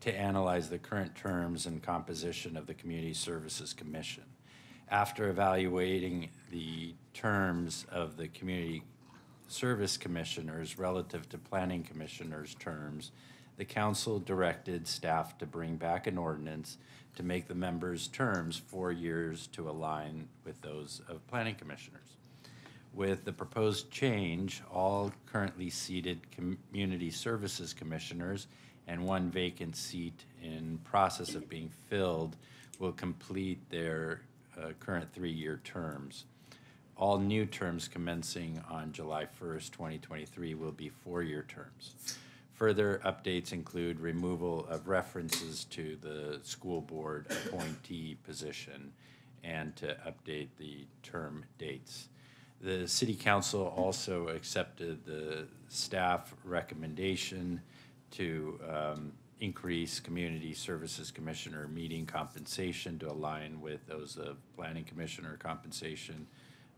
Speaker 20: to analyze the current terms and composition of the Community Services Commission. After evaluating the terms of the Community Service Commissioners relative to Planning Commissioners' terms, the council directed staff to bring back an ordinance to make the members' terms four years to align with those of planning commissioners. With the proposed change, all currently seated community services commissioners and one vacant seat in process of being filled will complete their uh, current three-year terms. All new terms commencing on July 1st, 2023 will be four-year terms. Further updates include removal of references to the school board appointee position and to update the term dates. The city council also accepted the staff recommendation to um, increase community services commissioner meeting compensation to align with those of planning commissioner compensation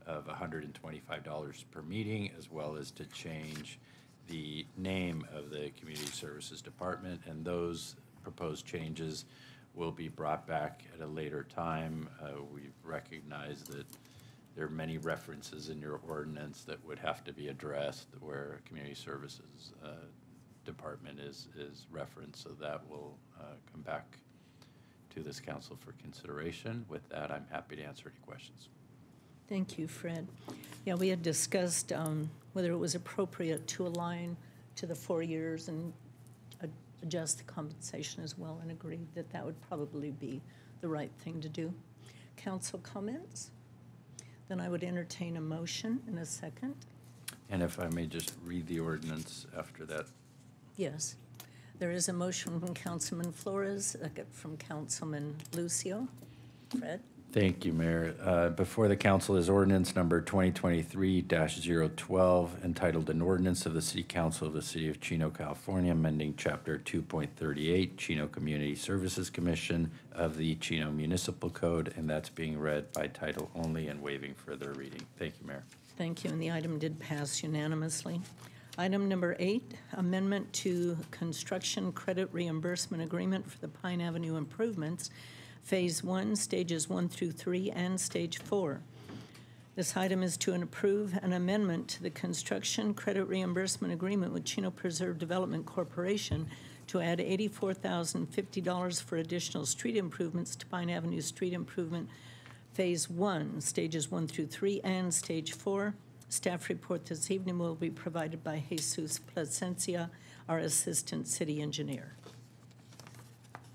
Speaker 20: of $125 per meeting, as well as to change the name of the Community Services Department, and those proposed changes will be brought back at a later time. Uh, We've recognized that there are many references in your ordinance that would have to be addressed where Community Services uh, Department is, is referenced, so that will uh, come back to this council for consideration. With that, I'm happy to answer any questions.
Speaker 1: Thank you, Fred. Yeah, we had discussed um, whether it was appropriate to align to the four years and adjust the compensation as well, and agreed that that would probably be the right thing to do. Council comments? Then I would entertain a motion in a second.
Speaker 20: And if I may just read the ordinance after that.
Speaker 1: Yes. There is a motion from Councilman Flores, second from Councilman Lucio. Fred?
Speaker 20: Thank you, Mayor. Uh, Before the council is ordinance number 2023-012 entitled An Ordinance of the City Council of the City of Chino, California, amending Chapter 2.38 Chino Community Services Commission of the Chino Municipal Code, and that's being read by title only and waiving further reading. Thank you, Mayor.
Speaker 1: Thank you, and the item did pass unanimously. Item number eight, amendment to construction credit reimbursement agreement for the Pine Avenue improvements, Phase One, Stages One through Three, and Stage Four. This item is to approve an amendment to the construction credit reimbursement agreement with Chino Preserve Development Corporation to add $84,050 for additional street improvements to Pine Avenue Street Improvement Phase One, Stages One through Three, and Stage Four. Staff report this evening will be provided by Jesus Placencia, our Assistant City Engineer.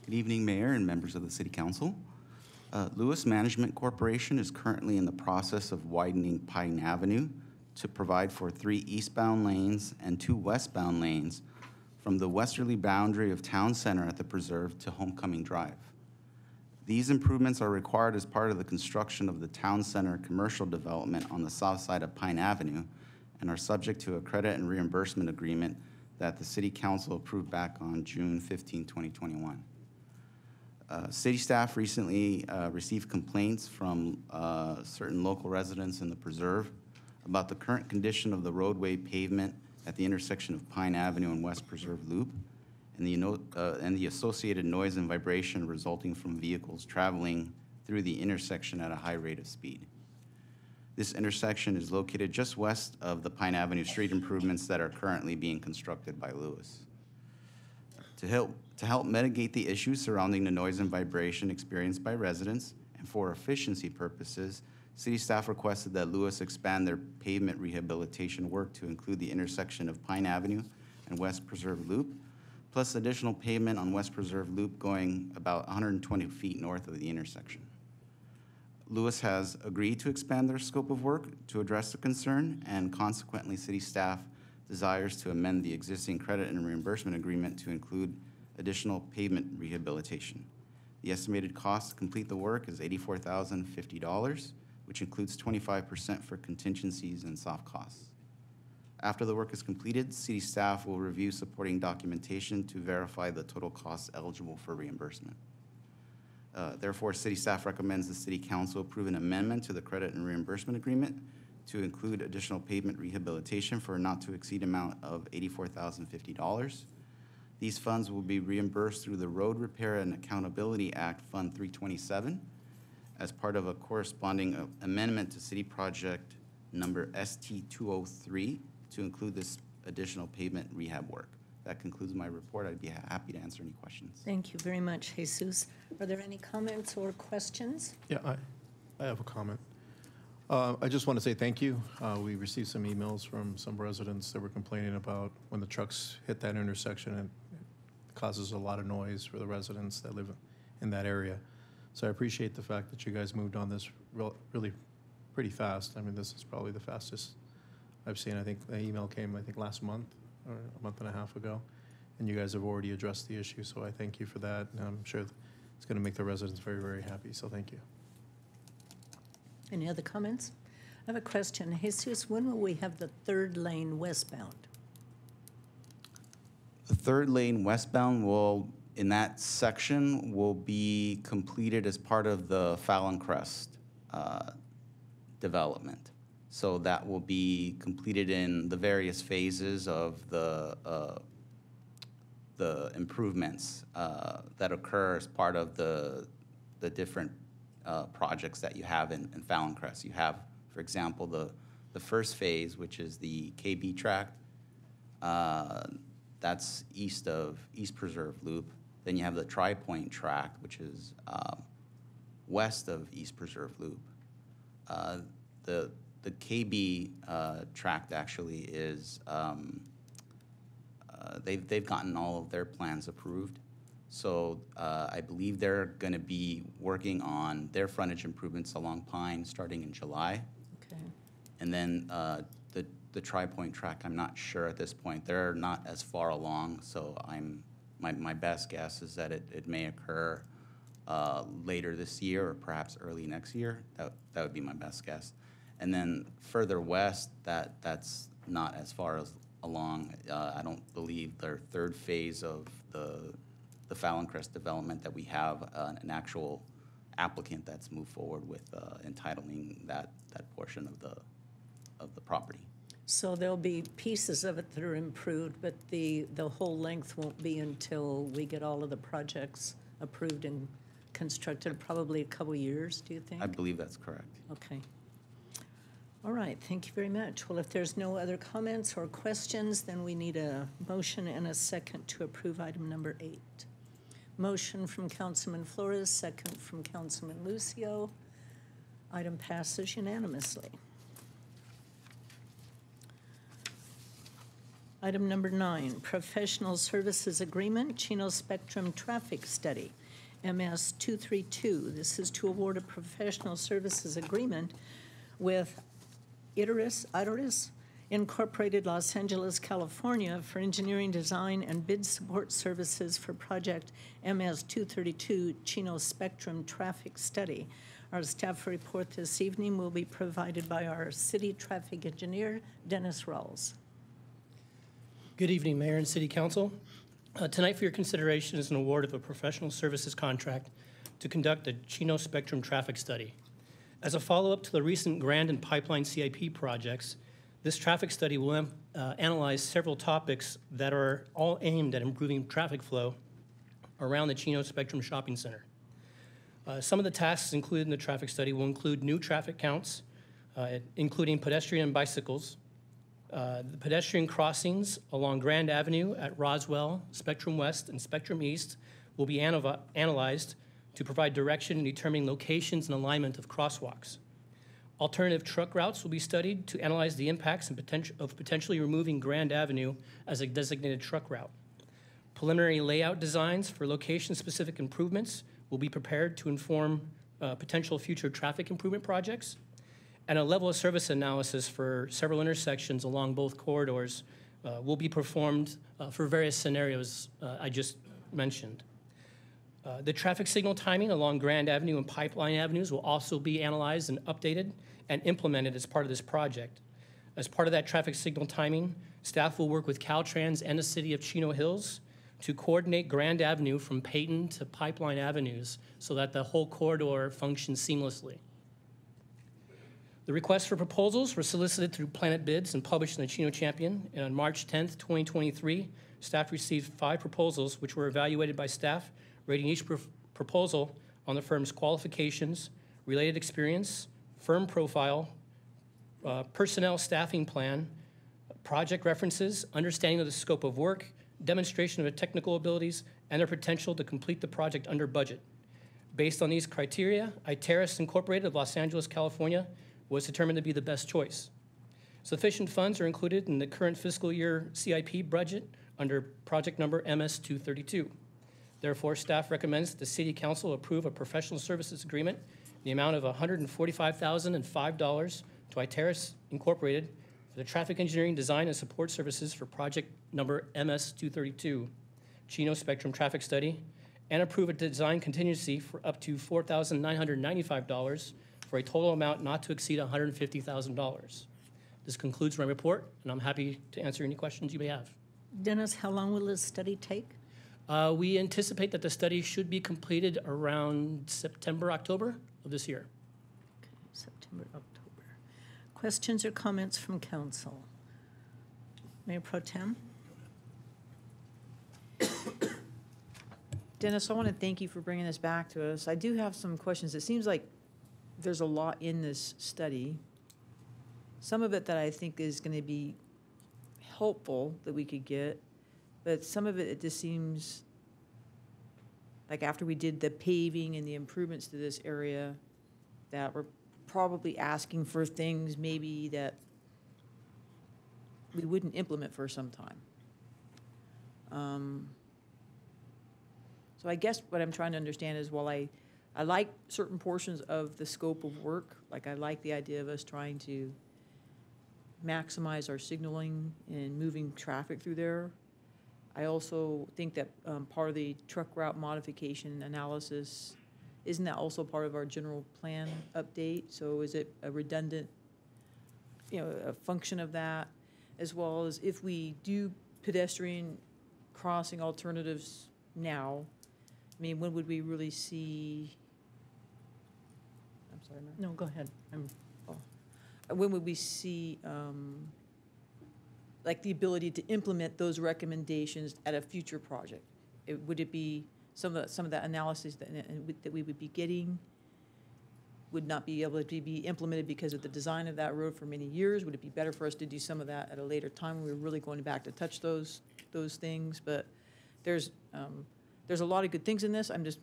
Speaker 26: Good evening, Mayor and members of the City Council. Uh, Lewis Management Corporation is currently in the process of widening Pine Avenue to provide for three eastbound lanes and two westbound lanes from the westerly boundary of Town Center at the Preserve to Homecoming Drive. These improvements are required as part of the construction of the Town Center commercial development on the south side of Pine Avenue and are subject to a credit and reimbursement agreement that the City Council approved back on June 15, 2021. Uh, City staff recently uh, received complaints from uh, certain local residents in the preserve about the current condition of the roadway pavement at the intersection of Pine Avenue and West Preserve Loop, and the, uh, and the associated noise and vibration resulting from vehicles traveling through the intersection at a high rate of speed. This intersection is located just west of the Pine Avenue street improvements that are currently being constructed by Lewis. To help, to help mitigate the issues surrounding the noise and vibration experienced by residents, and for efficiency purposes, city staff requested that Lewis expand their pavement rehabilitation work to include the intersection of Pine Avenue and West Preserve Loop, plus additional pavement on West Preserve Loop going about 120 feet north of the intersection. Lewis has agreed to expand their scope of work to address the concern, and consequently, city staff desires to amend the existing credit and reimbursement agreement to include additional pavement rehabilitation. The estimated cost to complete the work is eighty-four thousand fifty dollars, which includes twenty-five percent for contingencies and soft costs. After the work is completed, city staff will review supporting documentation to verify the total costs eligible for reimbursement. Uh, Therefore, city staff recommends the city council approve an amendment to the credit and reimbursement agreement to include additional pavement rehabilitation for a not-to-exceed amount of eighty-four thousand fifty dollars. These funds will be reimbursed through the Road Repair and Accountability Act Fund three twenty-seven as part of a corresponding amendment to city project number ST two oh three to include this additional pavement rehab work. That concludes my report. I'd be happy to answer any questions.
Speaker 1: Thank you very much, Jesus. Are there any comments or questions?
Speaker 27: Yeah, I, I have a comment. Uh, I just want to say thank you. Uh, We received some emails from some residents that were complaining about when the trucks hit that intersection, it causes a lot of noise for the residents that live in that area. So I appreciate the fact that you guys moved on this real- really pretty fast. I mean, this is probably the fastest I've seen. I think the email came, I think, last month or a month and a half ago, and you guys have already addressed the issue, so I thank you for that. And I'm sure it's going to make the residents very, very happy, so thank you.
Speaker 1: Any other comments? I have a question. Jesus, when will we have the third lane westbound?
Speaker 26: The third lane westbound will, in that section, will be completed as part of the Fallon Crest uh, development. So that will be completed in the various phases of the, uh, the improvements uh, that occur as part of the, the different uh, projects that you have in, in Fallon Crest. You have, for example, the, the first phase, which is the KB tract. uh, That's east of East Preserve Loop. Then you have the Tri Pointe tract, which is um, west of East Preserve Loop. Uh, The, the KB uh, tract actually is, um, uh, they've, they've gotten all of their plans approved. So uh, I believe they're going to be working on their frontage improvements along Pine starting in July.
Speaker 1: Okay.
Speaker 26: And then uh, the, the Tri Pointe tract, I'm not sure at this point. They're not as far along, so I'm, my, my best guess is that it, it may occur uh, later this year or perhaps early next year. That, that would be my best guess. And then further west, that, that's not as far as along. Uh, I don't believe their third phase of the, the Fallon Crest development that we have uh, an actual applicant that's moved forward with uh, entitling that, that portion of the, of the property.
Speaker 1: So there'll be pieces of it that are improved, but the, the whole length won't be until we get all of the projects approved and constructed, probably a couple years, do you think?
Speaker 26: I believe that's correct.
Speaker 1: Okay. All right, thank you very much. Well, if there's no other comments or questions, then we need a motion and a second to approve item number eight. Motion from Councilman Flores, second from Councilman Lucio. Item passes unanimously. Item number nine, Professional Services Agreement, Chino Spectrum Traffic Study, MS 232. This is to award a professional services agreement with Iteris, Iteris Incorporated Los Angeles, California for engineering design and bid support services for project MS-232 Chino Spectrum Traffic Study. Our staff report this evening will be provided by our city traffic engineer, Dennis Rawls.
Speaker 28: Good evening, Mayor and City Council. Uh, Tonight for your consideration is an award of a professional services contract to conduct a Chino Spectrum traffic study. As a follow-up to the recent Grand and Pipeline CIP projects, this traffic study will um, uh, analyze several topics that are all aimed at improving traffic flow around the Chino Spectrum Shopping Center. Uh, Some of the tasks included in the traffic study will include new traffic counts, uh, including pedestrian and bicycles, uh, the pedestrian crossings along Grand Avenue at Roswell, Spectrum West, and Spectrum East will be analyzed to provide direction in determining locations and alignment of crosswalks. Alternative truck routes will be studied to analyze the impacts and potential of potentially removing Grand Avenue as a designated truck route. Preliminary layout designs for location-specific improvements will be prepared to inform uh, potential future traffic improvement projects. And a level of service analysis for several intersections along both corridors uh, will be performed uh, for various scenarios uh, I just mentioned. Uh, The traffic signal timing along Grand Avenue and Pipeline Avenues will also be analyzed and updated and implemented as part of this project. As part of that traffic signal timing, staff will work with Caltrans and the city of Chino Hills to coordinate Grand Avenue from Peyton to Pipeline Avenues so that the whole corridor functions seamlessly. The requests for proposals were solicited through Planet Bids and published in the Chino Champion. And on March 10th, 2023, staff received five proposals, which were evaluated by staff, rating each pro- proposal on the firm's qualifications, related experience, firm profile, uh, personnel staffing plan, project references, understanding of the scope of work, demonstration of technical abilities, and their potential to complete the project under budget. Based on these criteria, Iteris Incorporated of Los Angeles, California was determined to be the best choice. Sufficient funds are included in the current fiscal year CIP budget under project number MS-232. Therefore, staff recommends that the City Council approve a professional services agreement in the amount of $145,005 to Iteris Incorporated for the traffic engineering, design, and support services for project number MS-232, Chino Spectrum Traffic Study, and approve a design contingency for up to $4,995 for a total amount not to exceed $150,000. This concludes my report, and I'm happy to answer any questions you may have.
Speaker 1: Dennis, how long will this study take?
Speaker 28: Uh, We anticipate that the study should be completed around September, October of this year.
Speaker 1: September, October. Questions or comments from council? Mayor Pro Tem? [COUGHS]
Speaker 29: Dennis, I want to thank you for bringing this back to us. I do have some questions. It seems like there's a lot in this study. Some of it that I think is going to be helpful that we could get, but some of it, it just seems like after we did the paving and the improvements to this area, that we're probably asking for things maybe that we wouldn't implement for some time. Um, So I guess what I'm trying to understand is while I, I like certain portions of the scope of work, like I like the idea of us trying to maximize our signaling and moving traffic through there. I also think that um, part of the truck route modification analysis, isn't that also part of our general plan update? So is it a redundant, you know, a function of that? As well as if we do pedestrian crossing alternatives now, I mean, when would we really see? I'm sorry, Mayor?
Speaker 1: No, go ahead. I'm-
Speaker 29: Oh. When would we see, um, like, the ability to implement those recommendations at a future project? It- Would it be, some of, the- some of that analysis that, that we would be getting would not be able to be implemented because of the design of that road for many years? Would it be better for us to do some of that at a later time when we're really going back to touch those, those things? But there's, um, there's a lot of good things in this. I'm just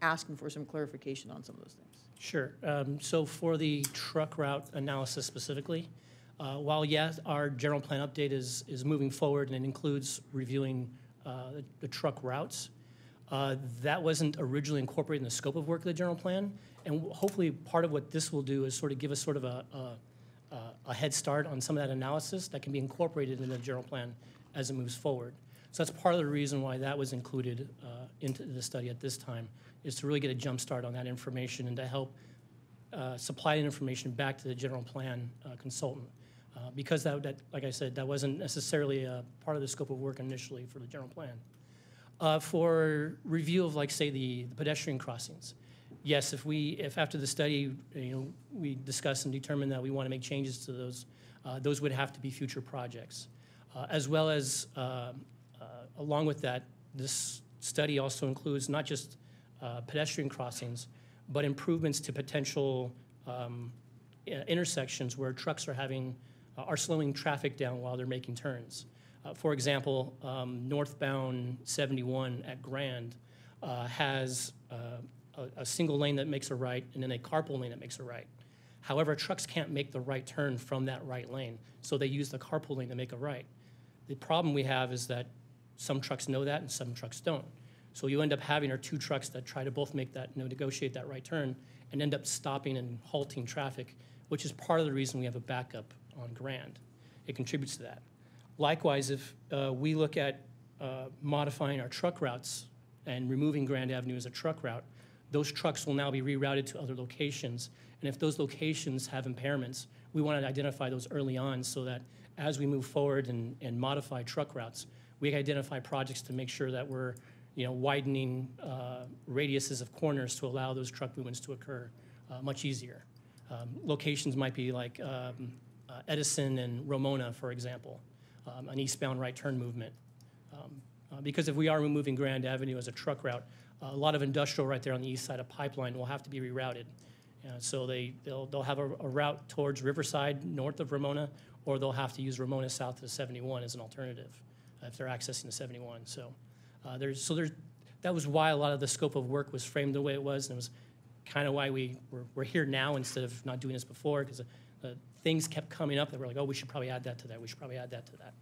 Speaker 29: asking for some clarification on some of those things.
Speaker 28: Sure. Um, So for the truck route analysis specifically, uh, while yes, our general plan update is, is moving forward and it includes reviewing uh, the- truck routes, uh, that wasn't originally incorporated in the scope of work of the general plan. And hopefully, part of what this will do is sort of give us sort of a, a- a, a head start on some of that analysis that can be incorporated in the general plan as it moves forward. So that's part of the reason why that was included uh, into the study at this time, is to really get a jump start on that information and to help uh, supply that information back to the general plan uh, consultant. Uh, Because that, that, like I said, that wasn't necessarily a part of the scope of work initially for the general plan. Uh, For review of, like, say, the the pedestrian crossings, yes, if we, if after the study, you know, we discuss and determine that we want to make changes to those, uh, those would have to be future projects. Uh, As well as, uh, along with that, this study also includes not just pedestrian crossings, but improvements to potential um, intersections where trucks are having, are slowing traffic down while they're making turns. Uh, For example, um, northbound 71 at Grand uh, has uh, a, a single lane that makes a right and then a carpool lane that makes a right. However, trucks can't make the right turn from that right lane, so they use the carpool lane to make a right. The problem we have is that some trucks know that and some trucks don't. So you end up having our two trucks that try to both make that, you know, negotiate that right turn and end up stopping and halting traffic, which is part of the reason we have a backup on Grand. It contributes to that. Likewise, if uh, we look at uh, modifying our truck routes and removing Grand Avenue as a truck route, those trucks will now be rerouted to other locations. And if those locations have impairments, we want to identify those early on so that as we move forward and, and modify truck routes, we identify projects to make sure that we're, you know, widening uh, radiuses of corners to allow those truck movements to occur uh, much easier. Um, Locations might be like um, uh, Edison and Ramona, for example, um, an eastbound right turn movement. Um, uh, Because if we are removing Grand Avenue as a truck route, a lot of industrial right there on the east side of Pipeline will have to be rerouted. Uh, So they, they'll, they'll have a a route towards Riverside, north of Ramona, or they'll have to use Ramona south of 71 as an alternative uh, if they're accessing the 71. So uh, there's, so there's, that was why a lot of the scope of work was framed the way it was, and it was kind of why we, we're, we're here now instead of not doing this before, because uh, things kept coming up that we're like, oh, we should probably add that to that, we should probably add that to that.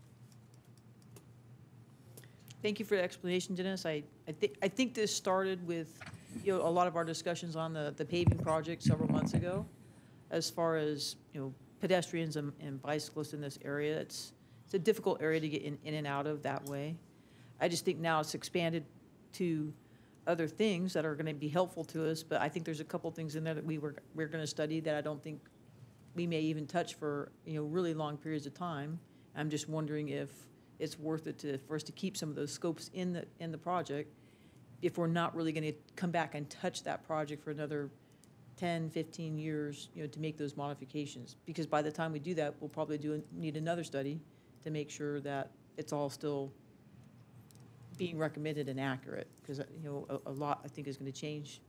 Speaker 29: Thank you for the explanation, Dennis. I, I think, I think this started with, you know, a lot of our discussions on the, the paving project several months ago. As far as, you know, pedestrians and, and bicyclists in this area, it's, it's a difficult area to get in, in and out of that way. I just think now it's expanded to other things that are gonna be helpful to us, but I think there's a couple things in there that we were, we're gonna study that I don't think we may even touch for, you know, really long periods of time. I'm just wondering if it's worth it to, for us to keep some of those scopes in the, in the project, if we're not really gonna come back and touch that project for another 10, 15 years, you know, to make those modifications. Because by the time we do that, we'll probably do, need another study to make sure that it's all still being recommended and accurate. Because, uh, you know, a, a lot, I think, is gonna change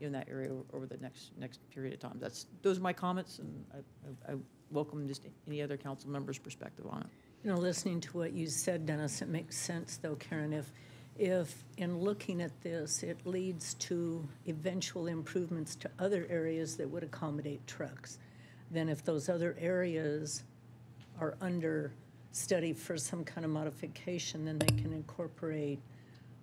Speaker 29: in that area over the next, next period of time. That's, those are my comments, and I, I- I welcome just any other council member's perspective on it.
Speaker 1: You know, listening to what you said, Dennis, it makes sense though, Karen, if, if in looking at this, it leads to eventual improvements to other areas that would accommodate trucks, then if those other areas are under study for some kind of modification, then they can incorporate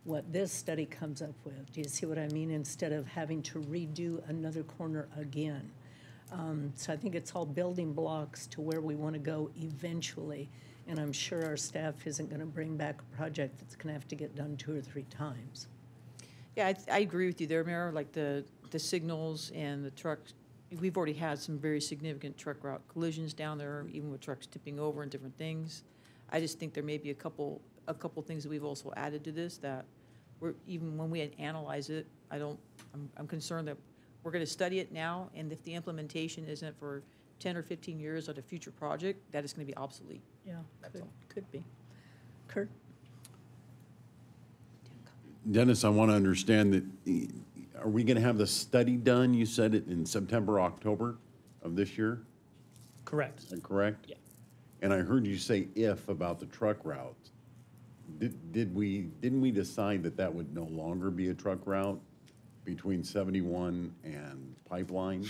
Speaker 1: what this study comes up with. Do you see what I mean? Instead of having to redo another corner again. Um, So I think it's all building blocks to where we want to go eventually. And I'm sure our staff isn't going to bring back a project that's going to have to get done two or three times.
Speaker 29: Yeah, I, I agree with you there, Mayor, like the, the signals and the trucks. We've already had some very significant truck route collisions down there, even with trucks tipping over and different things. I just think there may be a couple, a couple things that we've also added to this that we're, even when we analyze it, I don't, I'm, I'm concerned that we're gonna study it now, and if the implementation isn't for ten or fifteen years on a future project, that is gonna be obsolete.
Speaker 1: Yeah, could, could be. Kurt?
Speaker 30: Dennis, I want to understand that, are we going to have the study done? You said it in September, October of this year?
Speaker 28: Correct.
Speaker 30: Is that correct?
Speaker 28: Yeah.
Speaker 30: And I heard you say if about the truck routes. Did, did we, didn't we decide that that would no longer be a truck route between 71 and Pipeline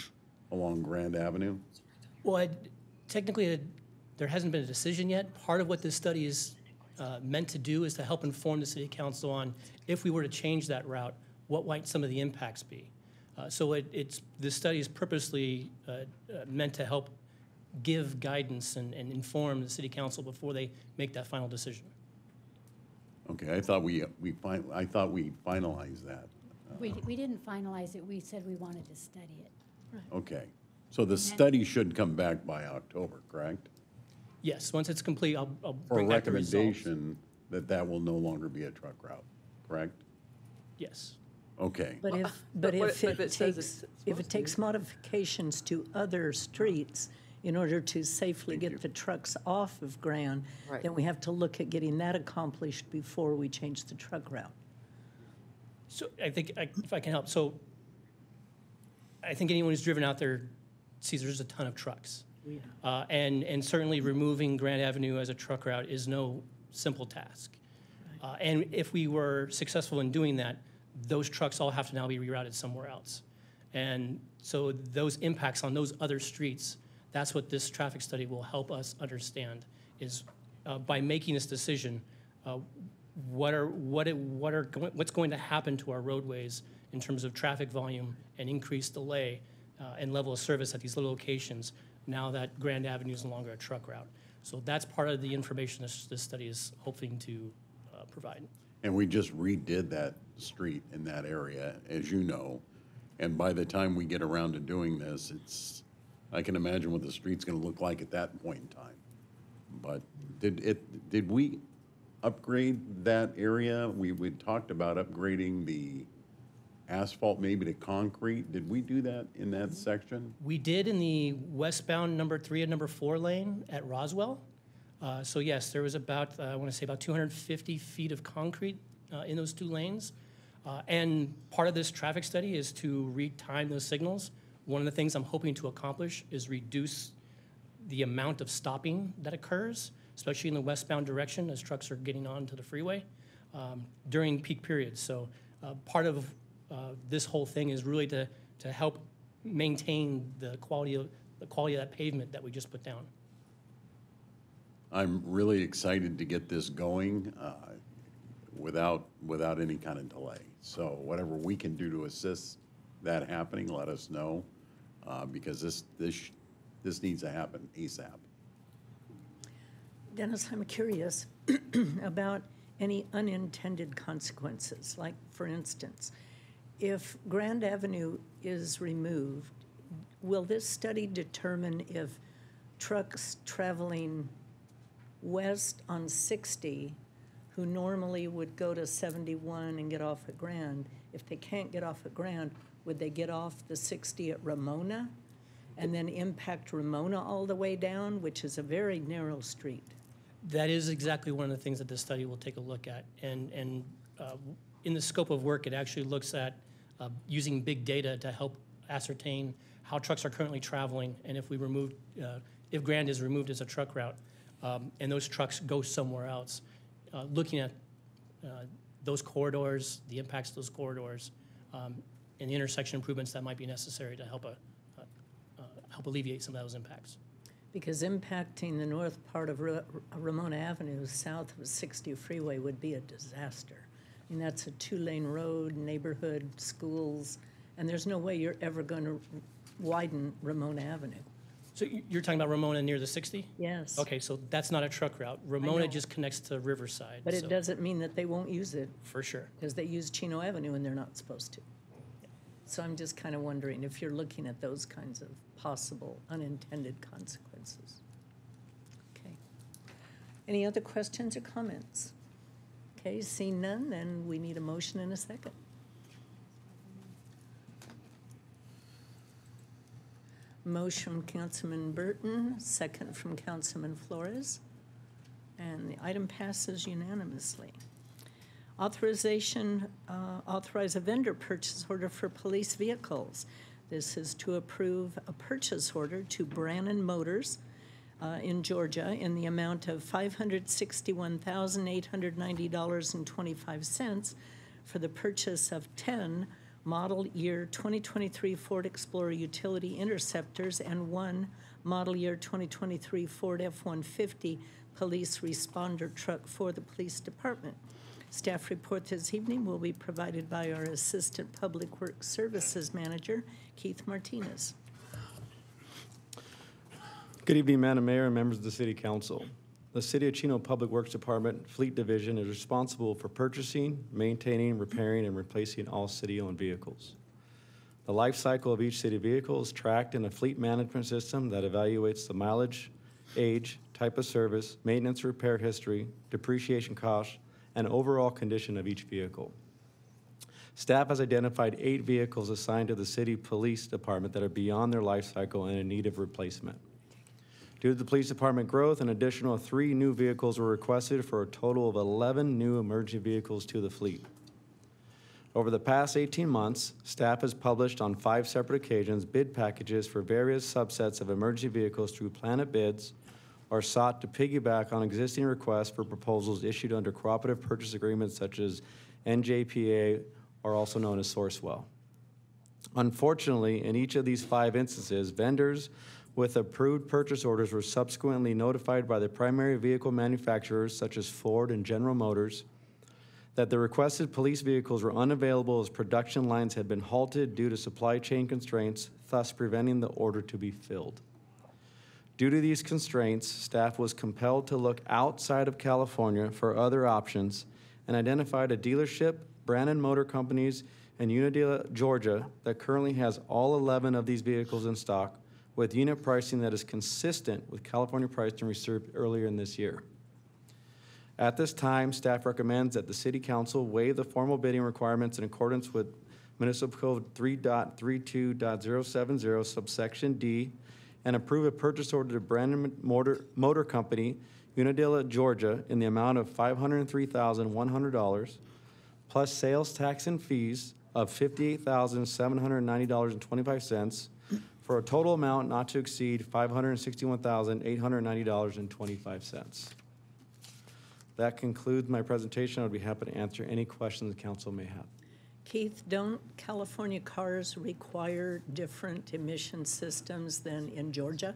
Speaker 30: along Grand Avenue?
Speaker 28: Well, I- technically, there hasn't been a decision yet. Part of what this study is uh, meant to do is to help inform the city council on if we were to change that route, what might some of the impacts be? Uh, So it- it's, this study is purposely uh, uh, meant to help give guidance and, and inform the city council before they make that final decision.
Speaker 30: Okay, I thought we, we fin, I thought we finalized that.
Speaker 23: We, we didn't finalize it, we said we wanted to study it.
Speaker 30: Okay. So the study should come back by October, correct?
Speaker 28: Yes, once it's complete, I'll, I'll
Speaker 30: For a
Speaker 28: bring back the results.
Speaker 30: recommendation that that will no longer be a truck route, correct?
Speaker 28: Yes.
Speaker 30: Okay.
Speaker 1: But if, uh,
Speaker 29: but
Speaker 1: but
Speaker 29: what-
Speaker 1: if
Speaker 29: but
Speaker 1: it
Speaker 29: it says
Speaker 1: takes,
Speaker 29: it's
Speaker 1: if
Speaker 29: supposed
Speaker 1: it
Speaker 29: to
Speaker 1: takes modifications to other streets in order to safely get the trucks off of Grand,
Speaker 29: Right.
Speaker 1: then we have to look at getting that accomplished before we change the truck route.
Speaker 28: So I think, I- if I can help, so I think anyone who's driven out there sees there's a ton of trucks.
Speaker 1: Yeah.
Speaker 28: Uh, And, and certainly removing Grand Avenue as a truck route is no simple task. Uh, And if we were successful in doing that, those trucks all have to now be rerouted somewhere else. And so those impacts on those other streets, that's what this traffic study will help us understand, is uh, by making this decision, uh, what are, what, it- what are, going- what's going to happen to our roadways in terms of traffic volume and increased delay uh, and level of service at these little locations now that Grand Avenue is no longer a truck route. So that's part of the information this, this study is hoping to uh, provide.
Speaker 30: And we just redid that street in that area, as you know. And by the time we get around to doing this, it's, I can imagine what the street's gonna look like at that point in time. But did it, did we upgrade that area? We, we talked about upgrading the asphalt maybe to concrete. Did we do that in that section?
Speaker 28: We did in the westbound number three and number four lane at Roswell. Uh, So yes, there was about, uh, I want to say about 250 feet of concrete uh, in those two lanes. Uh, And part of this traffic study is to retime those signals. One of the things I'm hoping to accomplish is reduce the amount of stopping that occurs, especially in the westbound direction as trucks are getting onto the freeway um, during peak periods. So uh, part of uh, this whole thing is really to, to help maintain the quality of, the quality of that pavement that we just put down.
Speaker 30: I'm really excited to get this going uh, without, without any kind of delay. So whatever we can do to assist that happening, let us know, uh, because this, this, this needs to happen ASAP.
Speaker 1: Dennis, I'm curious [CLEARS THROAT] about any unintended consequences. Like, for instance, if Grand Avenue is removed, will this study determine if trucks traveling west on 60, who normally would go to 71 and get off at Grand, if they can't get off at Grand, would they get off the 60 at Ramona and then impact Ramona all the way down, which is a very narrow street?
Speaker 28: That is exactly one of the things that this study will take a look at. And, and uh, in the scope of work, it actually looks at uh, using big data to help ascertain how trucks are currently traveling, and if we remove, uh, if Grand is removed as a truck route, um, and those trucks go somewhere else, uh, looking at uh, those corridors, the impacts of those corridors, um, and the intersection improvements that might be necessary to help, a, uh, uh, help alleviate some of those impacts.
Speaker 1: Because impacting the north part of Ra- Ramona Avenue south of 60 freeway would be a disaster. I mean, that's a two-lane road, neighborhood, schools, and there's no way you're ever going to widen Ramona Avenue.
Speaker 28: So you- you're talking about Ramona near the 60?
Speaker 1: Yes.
Speaker 28: Okay, so that's not a truck route. Ramona just connects to Riverside.
Speaker 1: But it doesn't mean that they won't use it,
Speaker 28: For sure.
Speaker 1: because they use Chino Avenue and they're not supposed to. So I'm just kind of wondering if you're looking at those kinds of possible unintended consequences. Okay. Any other questions or comments? Okay, seeing none, then we need a motion and a second. Motion from Councilman Burton, second from Councilman Flores, and the item passes unanimously. Authorization, uh, authorize a vendor purchase order for police vehicles. This is to approve a purchase order to Brannen Motors uh, in Georgia in the amount of $561,890.25 for the purchase of 10 model year 2023 Ford Explorer utility interceptors and one model year 2023 Ford F-150 police responder truck for the police department. Staff report this evening will be provided by our Assistant Public Works Services Manager, Keith Martinez.
Speaker 31: Good evening, Madam Mayor and members of the City Council. The City of Chino Public Works Department Fleet Division is responsible for purchasing, maintaining, repairing, and replacing all city-owned vehicles. The life cycle of each city vehicle is tracked in a fleet management system that evaluates the mileage, age, type of service, maintenance repair history, depreciation costs, and overall condition of each vehicle. Staff has identified eight vehicles assigned to the city police department that are beyond their life cycle and in need of replacement. Due to the police department growth, an additional three new vehicles were requested for a total of 11 new emergency vehicles to the fleet. Over the past 18 months, staff has published on five separate occasions bid packages for various subsets of emergency vehicles through Planet Bids or sought to piggyback on existing requests for proposals issued under cooperative purchase agreements such as NJPA or also known as Sourcewell. Unfortunately, in each of these five instances, vendors with approved purchase orders were subsequently notified by the primary vehicle manufacturers such as Ford and General Motors that the requested police vehicles were unavailable as production lines had been halted due to supply chain constraints, thus preventing the order to be filled. Due to these constraints, staff was compelled to look outside of California for other options and identified a dealership, Brannen Motor Companies, and Unadilla, Georgia, that currently has all 11 of these vehicles in stock with unit pricing that is consistent with California pricing received earlier in this year. At this time, staff recommends that the city council waive the formal bidding requirements in accordance with municipal code 3.32.070 subsection D and approve a purchase order to Brannen Motor, Motor Company, Unadilla, Georgia, in the amount of $503,100 plus sales tax and fees of $58,790.25 for a total amount not to exceed $561,890.25. That concludes my presentation. I'd be happy to answer any questions the council may have.
Speaker 1: Keith, don't California cars require different emission systems than in Georgia?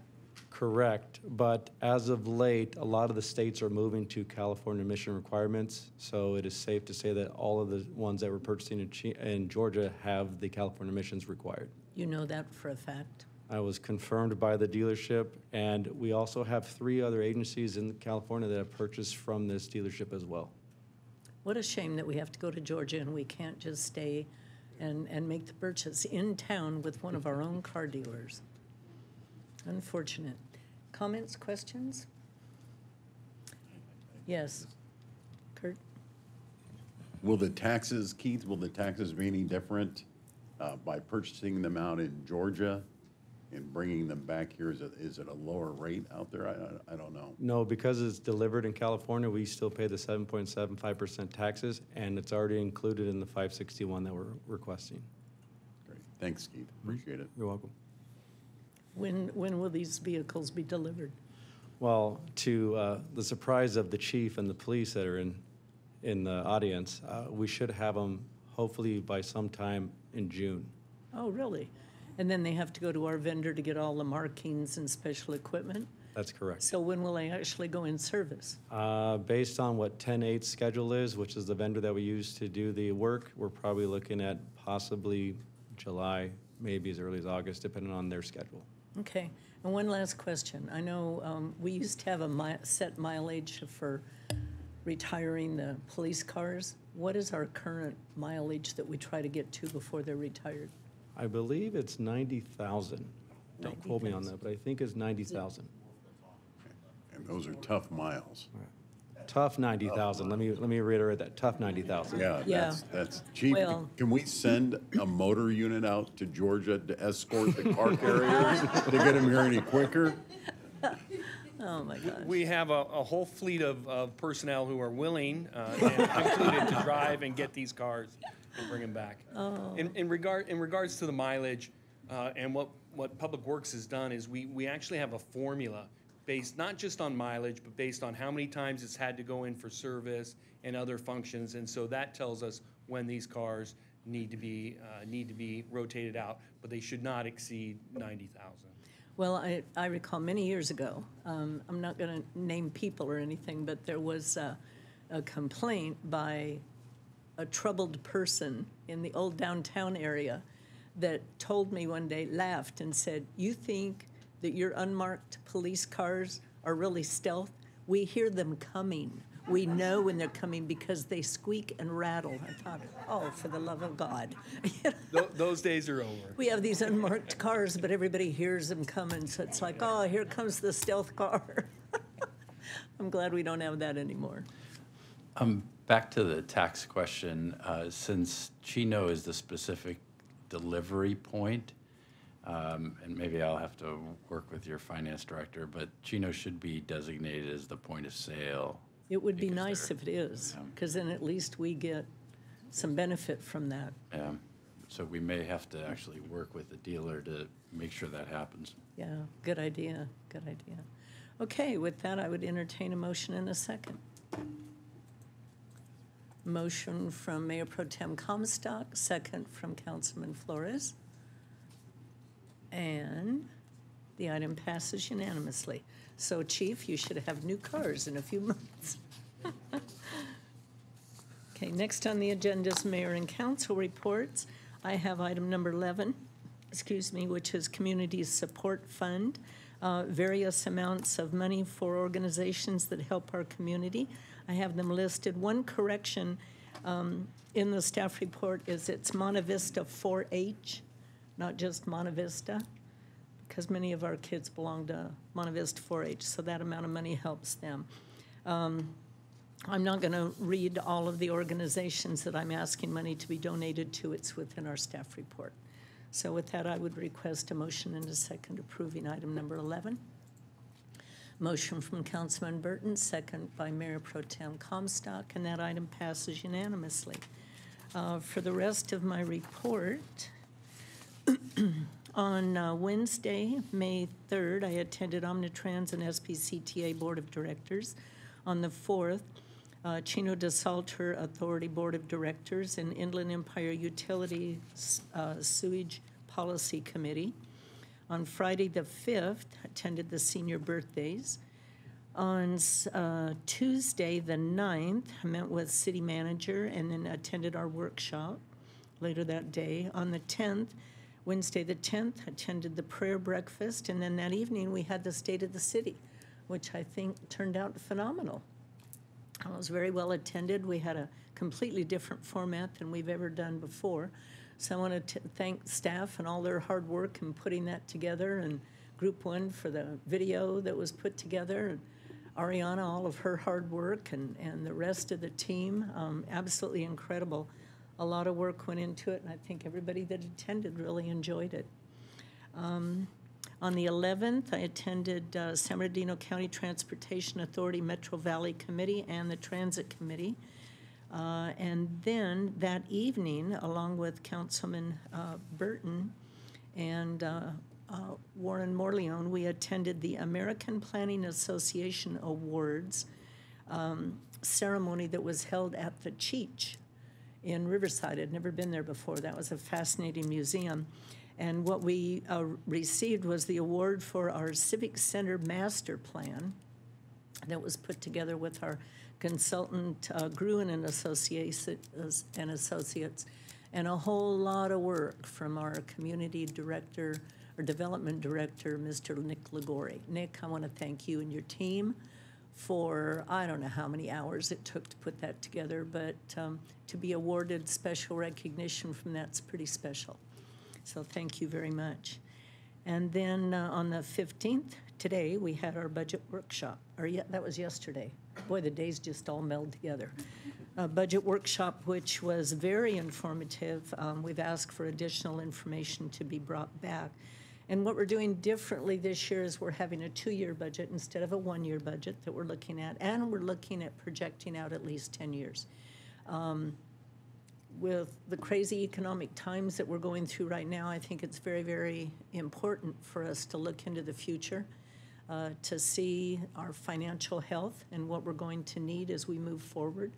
Speaker 31: Correct, but as of late, a lot of the states are moving to California emission requirements, so it is safe to say that all of the ones that we're purchasing in, in Georgia have the California emissions required.
Speaker 1: You know that for a fact.
Speaker 31: I was confirmed by the dealership, and we also have three other agencies in California that have purchased from this dealership as well.
Speaker 1: What a shame that we have to go to Georgia and we can't just stay and, and make the purchase in town with one of our own car dealers. Unfortunate. Comments, questions? Yes. Kurt?
Speaker 30: Will the taxes, Keith, will the taxes be any different uh, by purchasing them out in Georgia and bringing them back here? Is it, is it a lower rate out there? I, I- I don't know.
Speaker 31: No, because it's delivered in California, we still pay the 7.75% taxes, and it's already included in the 561 that we're requesting.
Speaker 30: Great. Thanks, Keith. Appreciate it.
Speaker 31: You're welcome.
Speaker 1: When, when will these vehicles be delivered?
Speaker 31: Well, to uh, the surprise of the chief and the police that are in, in the audience, uh, we should have them hopefully by sometime in June.
Speaker 1: Oh, really? And then they have to go to our vendor to get all the markings and special equipment?
Speaker 31: That's correct.
Speaker 1: So when will they actually go in service?
Speaker 31: Uh, Based on what 10-8 schedule is, which is the vendor that we use to do the work, we're probably looking at possibly July, maybe as early as August, depending on their schedule.
Speaker 1: Okay, and one last question. I know um, we used to have a mi- set mileage for retiring the police cars. What is our current mileage that we try to get to before they're retired?
Speaker 31: I believe it's 90,000. Don't quote me on that, but I think it's 90,000.
Speaker 30: And those are tough miles.
Speaker 31: Tough 90,000. Let me, let me reiterate that, tough 90,000.
Speaker 30: Yeah,
Speaker 1: Yeah.
Speaker 30: that's, that's cheap.
Speaker 1: Well-
Speaker 30: Can we send a motor unit out to Georgia to escort the car carriers to get them here any quicker? [LAUGHS]
Speaker 1: Oh, my gosh.
Speaker 32: We have a, a whole fleet of, of personnel who are willing, uh, and included to drive and get these cars and bring them back.
Speaker 1: Oh.
Speaker 32: In, in regard, in regards to the mileage, uh, and what, what Public Works has done is we, we actually have a formula based not just on mileage, but based on how many times it's had to go in for service and other functions. And so that tells us when these cars need to be, uh, need to be rotated out, but they should not exceed ninety thousand.
Speaker 1: Well, I, I recall many years ago, um, I'm not going to name people or anything, but there was a, a complaint by a troubled person in the old downtown area that told me one day, laughed and said, You think that your unmarked police cars are really stealth? We hear them coming. We know when they're coming because they squeak and rattle. I thought, oh, for the love of God. [LAUGHS]
Speaker 32: Tho- Those days are over.
Speaker 1: We have these unmarked cars, but everybody hears them coming, so it's like, oh, here comes the stealth car. [LAUGHS] I'm glad we don't have that anymore.
Speaker 20: Um, back to the tax question, uh, since Chino is the specific delivery point, um, and maybe I'll have to work with your finance director, but Chino should be designated as the point of sale.
Speaker 1: It would be nice if it is, because then at least we get some benefit from that.
Speaker 20: Um, so we may have to actually work with the dealer to make sure that happens.
Speaker 1: Yeah, good idea, good idea. Okay, with that, I would entertain a motion in a second. Motion from Mayor Pro Tem Comstock, second from Councilman Flores. And the item passes unanimously. So Chief, you should have new cars in a few [LAUGHS] months. Okay, next on the agenda is mayor and council reports. I have item number 11, excuse me, which is Community Support Fund, uh, various amounts of money for organizations that help our community. I have them listed. One correction um, in the staff report is it's Monte Vista 4-H, not just Monte Vista, because many of our kids belong to Monte Vista 4-H, so that amount of money helps them. Um, I'm not going to read all of the organizations that I'm asking money to be donated to. It's within our staff report. So with that, I would request a motion and a second approving item number 11. Motion from Councilman Burton, second by Mayor Pro Tem Comstock, and that item passes unanimously. Uh, For the rest of my report, [CLEARS THROAT] on uh, Wednesday, May 3rd, I attended Omnitrans and SBCTA Board of Directors. On the 4th, uh, Chino Desalter Authority Board of Directors and Inland Empire Utility uh, Sewage Policy Committee. On Friday, the 5th, attended the senior birthdays. On uh, Tuesday, the 9th, I met with city manager and then attended our workshop later that day. On the 10th, Wednesday, the 10th, attended the prayer breakfast, and then that evening, we had the State of the City, which I think turned out phenomenal. It was very well attended. We had a completely different format than we've ever done before. So I want to thank staff and all their hard work in putting that together, and Group One for the video that was put together, and Ariana, all of her hard work, and, and the rest of the team. Um, absolutely incredible. A lot of work went into it, and I think everybody that attended really enjoyed it. Um, on the 11th, I attended uh, San Bernardino County Transportation Authority Metro Valley Committee and the Transit Committee. Uh, and then that evening, along with Councilman uh, Burton and uh, uh, Warren Morelion, we attended the American Planning Association Awards um, ceremony that was held at the Cheech in Riverside. I'd never been there before. That was a fascinating museum. And what we uh, received was the award for our Civic Center Master Plan that was put together with our consultant, uh, Gruen and Associates, and Associates, and a whole lot of work from our community director, or development director, Mr. Nick Liguori. Nick, I want to thank you and your team for, I don't know how many hours it took to put that together, but um, to be awarded special recognition from that's pretty special. So thank you very much. And then uh, on the 15th, today, we had our budget workshop, or yeah, that was yesterday. Boy, the days just all meld together. A budget workshop, which was very informative. Um, We've asked for additional information to be brought back. And what we're doing differently this year is we're having a two-year budget instead of a one-year budget that we're looking at, and we're looking at projecting out at least 10 years. Um, with the crazy economic times that we're going through right now, I think it's very, very important for us to look into the future, uh, to see our financial health and what we're going to need as we move forward.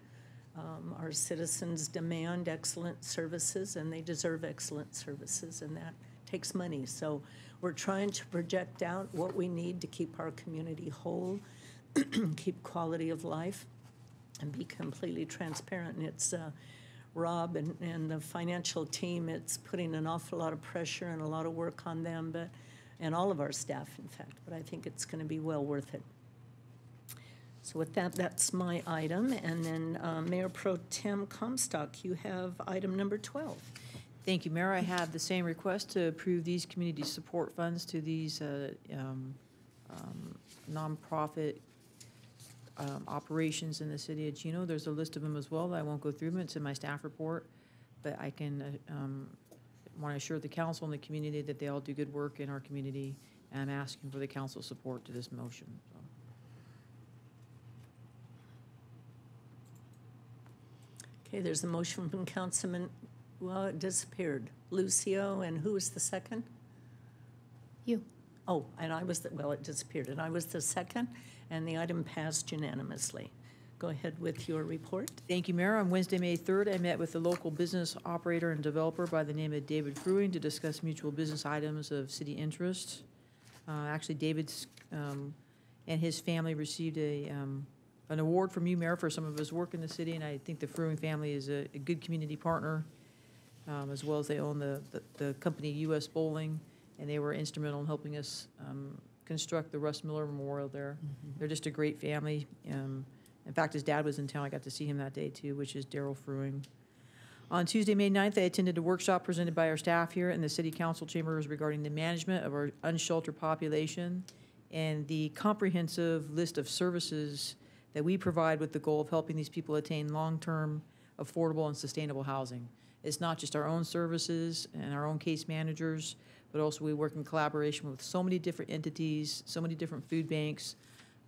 Speaker 1: Um, our citizens demand excellent services, and they deserve excellent services, and that takes money. So we're trying to project out what we need to keep our community whole, [CLEARS THROAT] keep quality of life, and be completely transparent. And it's uh, Rob and, and the financial team, it's putting an awful lot of pressure and a lot of work on them, but and all of our staff, in fact, but I think it's going to be well worth it. So with that, that's my item, and then uh, Mayor Pro Tem Comstock, you have item number 12.
Speaker 29: Thank you, Mayor. I have the same request to approve these community support funds to these uh, um, um, nonprofit um, operations in the city of Chino. There's a list of them as well. I won't go through them. It's in my staff report. But I can, want to assure the council and the community that they all do good work in our community. And I'm asking for the council support to this motion. so.
Speaker 1: Okay, there's a motion from Councilman, well, it disappeared. Lucio, and who was the second?
Speaker 23: You.
Speaker 1: Oh, and I was, the well, it disappeared, and I was the second, and the item passed unanimously. Go ahead with your report.
Speaker 29: Thank you, Mayor. On Wednesday, May 3rd, I met with a local business operator and developer by the name of David Fruing to discuss mutual business items of city interest. Uh, Actually, David's um, and his family received a, um, an award from you, Mayor, for some of his work in the city, and I think the Fruing family is a a good community partner, um, as well as they own the, the- the company US Bowling, and they were instrumental in helping us um, construct the Russ Miller Memorial there. They're just a great family. Um, In fact, his dad was in town. I got to see him that day, too, which is Daryl Fruing. On Tuesday, May 9th, I attended a workshop presented by our staff here in the city council chambers regarding the management of our unsheltered population and the comprehensive list of services that we provide with the goal of helping these people attain long-term, affordable, and sustainable housing. It's not just our own services and our own case managers, but also we work in collaboration with so many different entities, so many different food banks,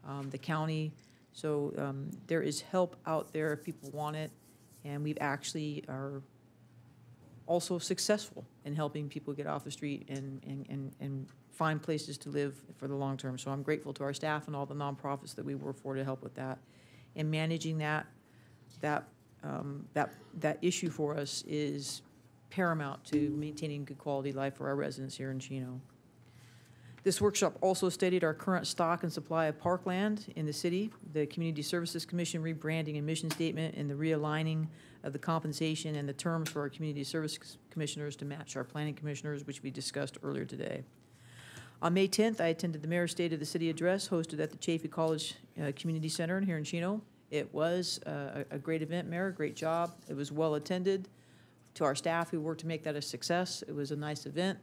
Speaker 29: um, the county. So um, there is help out there if people want it, and we've actually are also successful in helping people get off the street and, and, and, and find places to live for the long term. So I'm grateful to our staff and all the nonprofits that we work for to help with that. And managing that, that, um, that, that issue for us is paramount to maintaining good quality life for our residents here in Chino. This workshop also studied our current stock and supply of parkland in the city, the Community Services Commission rebranding and mission statement, and the realigning of the compensation and the terms for our community service commissioners to match our planning commissioners, which we discussed earlier today. On May 10th, I attended the Mayor's State of the City Address hosted at the Chaffey College uh, Community Center here in Chino. It was uh, a great event, Mayor, great job. It was well-attended. To our staff who worked to make that a success, it was a nice event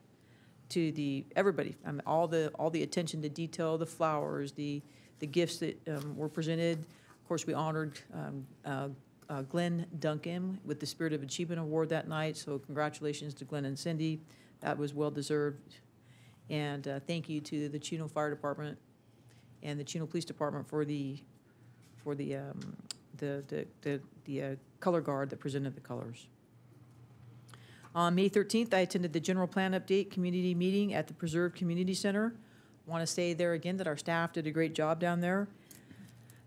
Speaker 29: to the, everybody, I mean, all the, all the attention to detail, the flowers, the, the gifts that um, were presented. Of course, we honored um, uh, uh, Glenn Duncan with the Spirit of Achievement Award that night, so congratulations to Glenn and Cindy. That was well-deserved. And uh, thank you to the Chino Fire Department and the Chino Police Department for the, for the, um, the, the, the, the uh, color guard that presented the colors. On May 13th, I attended the General Plan Update Community Meeting at the Preserve Community Center. I want to say there again that our staff did a great job down there.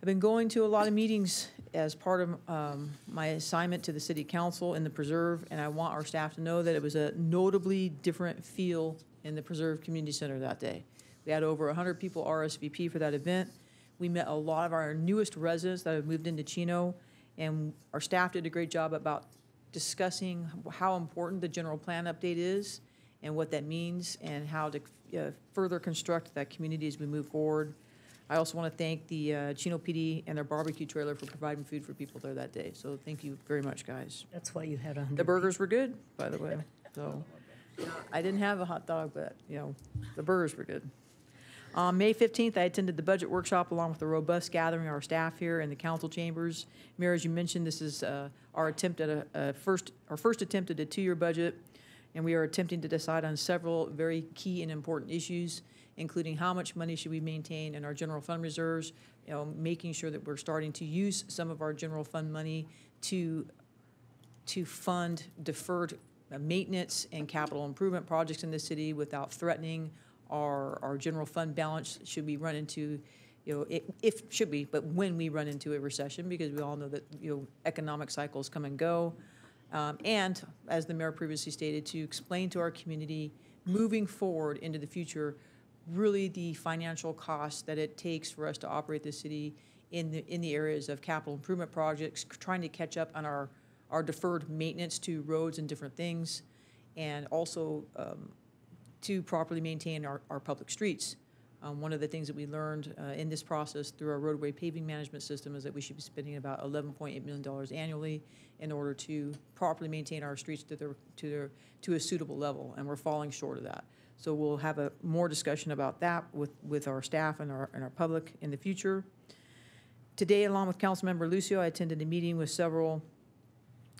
Speaker 29: I've been going to a lot of meetings as part of um, my assignment to the City Council in the Preserve, and I want our staff to know that it was a notably different feel in the Preserve Community Center that day. We had over 100 people RSVP for that event. We met a lot of our newest residents that have moved into Chino, and our staff did a great job about discussing how important the general plan update is and what that means and how to uh, further construct that community as we move forward. I also want to thank the uh, Chino PD and their barbecue trailer for providing food for people there that day. So thank you very much, guys.
Speaker 1: That's why you had a.
Speaker 29: The burgers were good, by the way. So I didn't have a hot dog, but, you know, the burgers were good. On May 15th, I attended the budget workshop along with a robust gathering of our staff here in the council chambers. Mayor, as you mentioned, this is uh, our attempt at a, a first, our first attempt at a two-year budget, and we are attempting to decide on several very key and important issues, including how much money should we maintain in our general fund reserves, you know, making sure that we're starting to use some of our general fund money to to fund deferred maintenance and capital improvement projects in the city without threatening our, our general fund balance should we run into, you know, i- if, should we, but when we run into a recession, because we all know that, you know, economic cycles come and go. Um, And, as the mayor previously stated, to explain to our community, moving forward into the future, really the financial costs that it takes for us to operate the city in the, in the areas of capital improvement projects, trying to catch up on our, our deferred maintenance to roads and different things, and also um, to properly maintain our, our public streets. Um, One of the things that we learned uh, in this process through our roadway paving management system is that we should be spending about $11.8 million annually in order to properly maintain our streets to their, to their, to a suitable level, and we're falling short of that. So we'll have a more discussion about that with, with our staff and our, and our public in the future. Today, along with Councilmember Lucio, I attended a meeting with several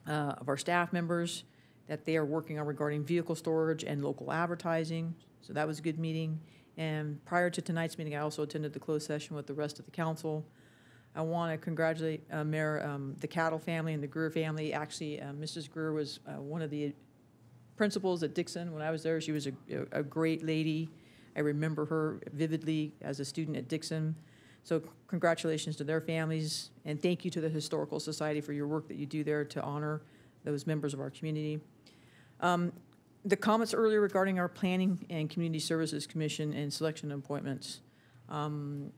Speaker 29: uh, of our staff members that they are working on regarding vehicle storage and local advertising. So that was a good meeting. And prior to tonight's meeting, I also attended the closed session with the rest of the council. I want to congratulate uh, Mayor, um, the Cattle family and the Greer family. Actually, uh, Mrs. Greer was uh, one of the principals at Dixon when I was there. She was a, a great lady. I remember her vividly as a student at Dixon. So congratulations to their families, and thank you to the Historical Society for your work that you do there to honor those members of our community. Um, The comments earlier regarding our Planning and Community Services Commission and selection appointments. Um,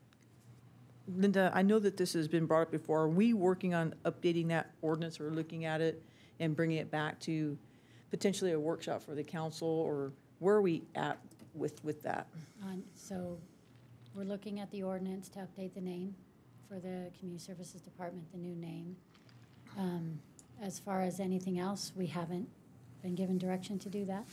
Speaker 29: Linda, I know that this has been brought up before. Are we working on updating that ordinance or looking at it and bringing it back to potentially a workshop for the council, or where are we at with, with that?
Speaker 23: On- So we're looking at the ordinance to update the name for the Community Services Department, the new name. Um, As far as anything else, we haven't been given direction to do that.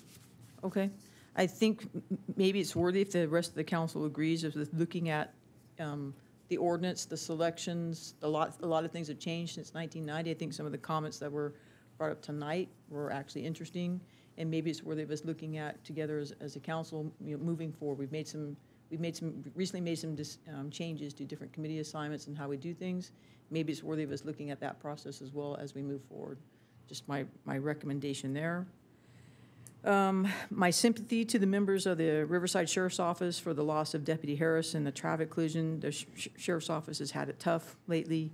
Speaker 29: Okay. I think maybe it's worthy if the rest of the council agrees of looking at um, the ordinance, the selections, a lot, a lot of things have changed since 1990. I think some of the comments that were brought up tonight were actually interesting, and maybe it's worthy of us looking at together as, as a council, you know, moving forward. We've made some, we've made some, recently made some dis- um, changes to different committee assignments and how we do things. Maybe it's worthy of us looking at that process as well as we move forward. Just my, my recommendation there. Um, My sympathy to the members of the Riverside Sheriff's Office for the loss of Deputy Harris and the traffic collision. The sh- sh- Sheriff's Office has had it tough lately,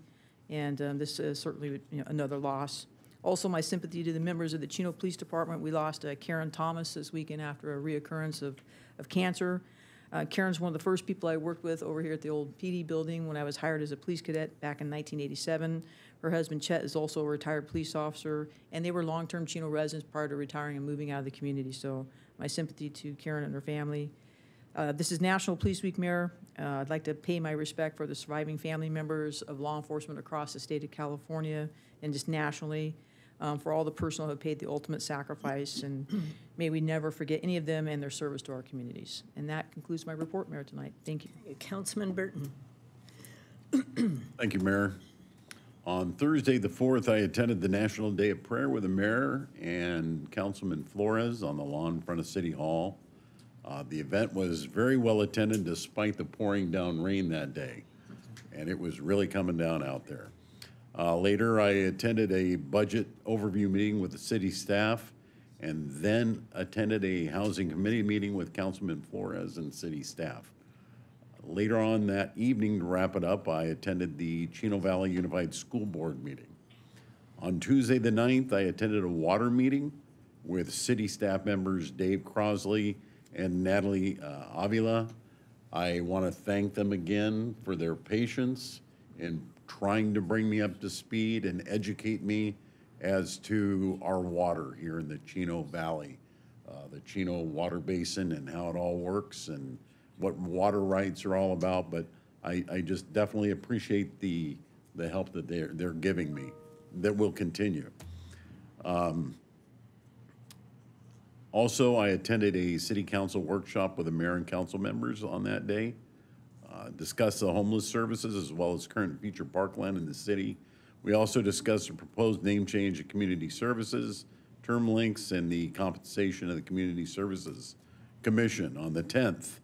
Speaker 29: and um, this is certainly you know, another loss. Also, my sympathy to the members of the Chino Police Department. We lost uh, Karen Thomas this weekend after a reoccurrence of, of cancer. Uh, Karen's one of the first people I worked with over here at the old PD building when I was hired as a police cadet back in 1987. Her husband Chet is also a retired police officer, and they were long-term Chino residents prior to retiring and moving out of the community. So my sympathy to Karen and her family. Uh, This is National Police Week, Mayor. Uh, I'd like to pay my respect for the surviving family members of law enforcement across the state of California and just nationally, um, for all the personnel who have paid the ultimate sacrifice, and may we never forget any of them and their service to our communities. And that concludes my report, Mayor, tonight. Thank you.
Speaker 1: Councilman Burton.
Speaker 30: Thank you, Mayor. On Thursday, the 4th, I attended the National Day of Prayer with the mayor and Councilman Flores on the lawn in front of City Hall. Uh, The event was very well attended despite the pouring down rain that day, and it was really coming down out there. Uh, Later, I attended a budget overview meeting with the city staff and then attended a housing committee meeting with Councilman Flores and city staff. Later on that evening, to wrap it up, I attended the Chino Valley Unified School Board meeting. On Tuesday, the 9th, I attended a water meeting with city staff members Dave Crosley and Natalie uh, Avila. I want to thank them again for their patience in trying to bring me up to speed and educate me as to our water here in the Chino Valley, uh, the Chino Water Basin and how it all works and what water rights are all about. But I, I just definitely appreciate the, the help that they're, they're giving me, that will continue. Um, Also, I attended a city council workshop with the mayor and council members on that day. Uh, Discussed the homeless services as well as current and future parkland in the city. We also discussed a proposed name change of community services, term links, and the compensation of the Community Services Commission. On the 10th,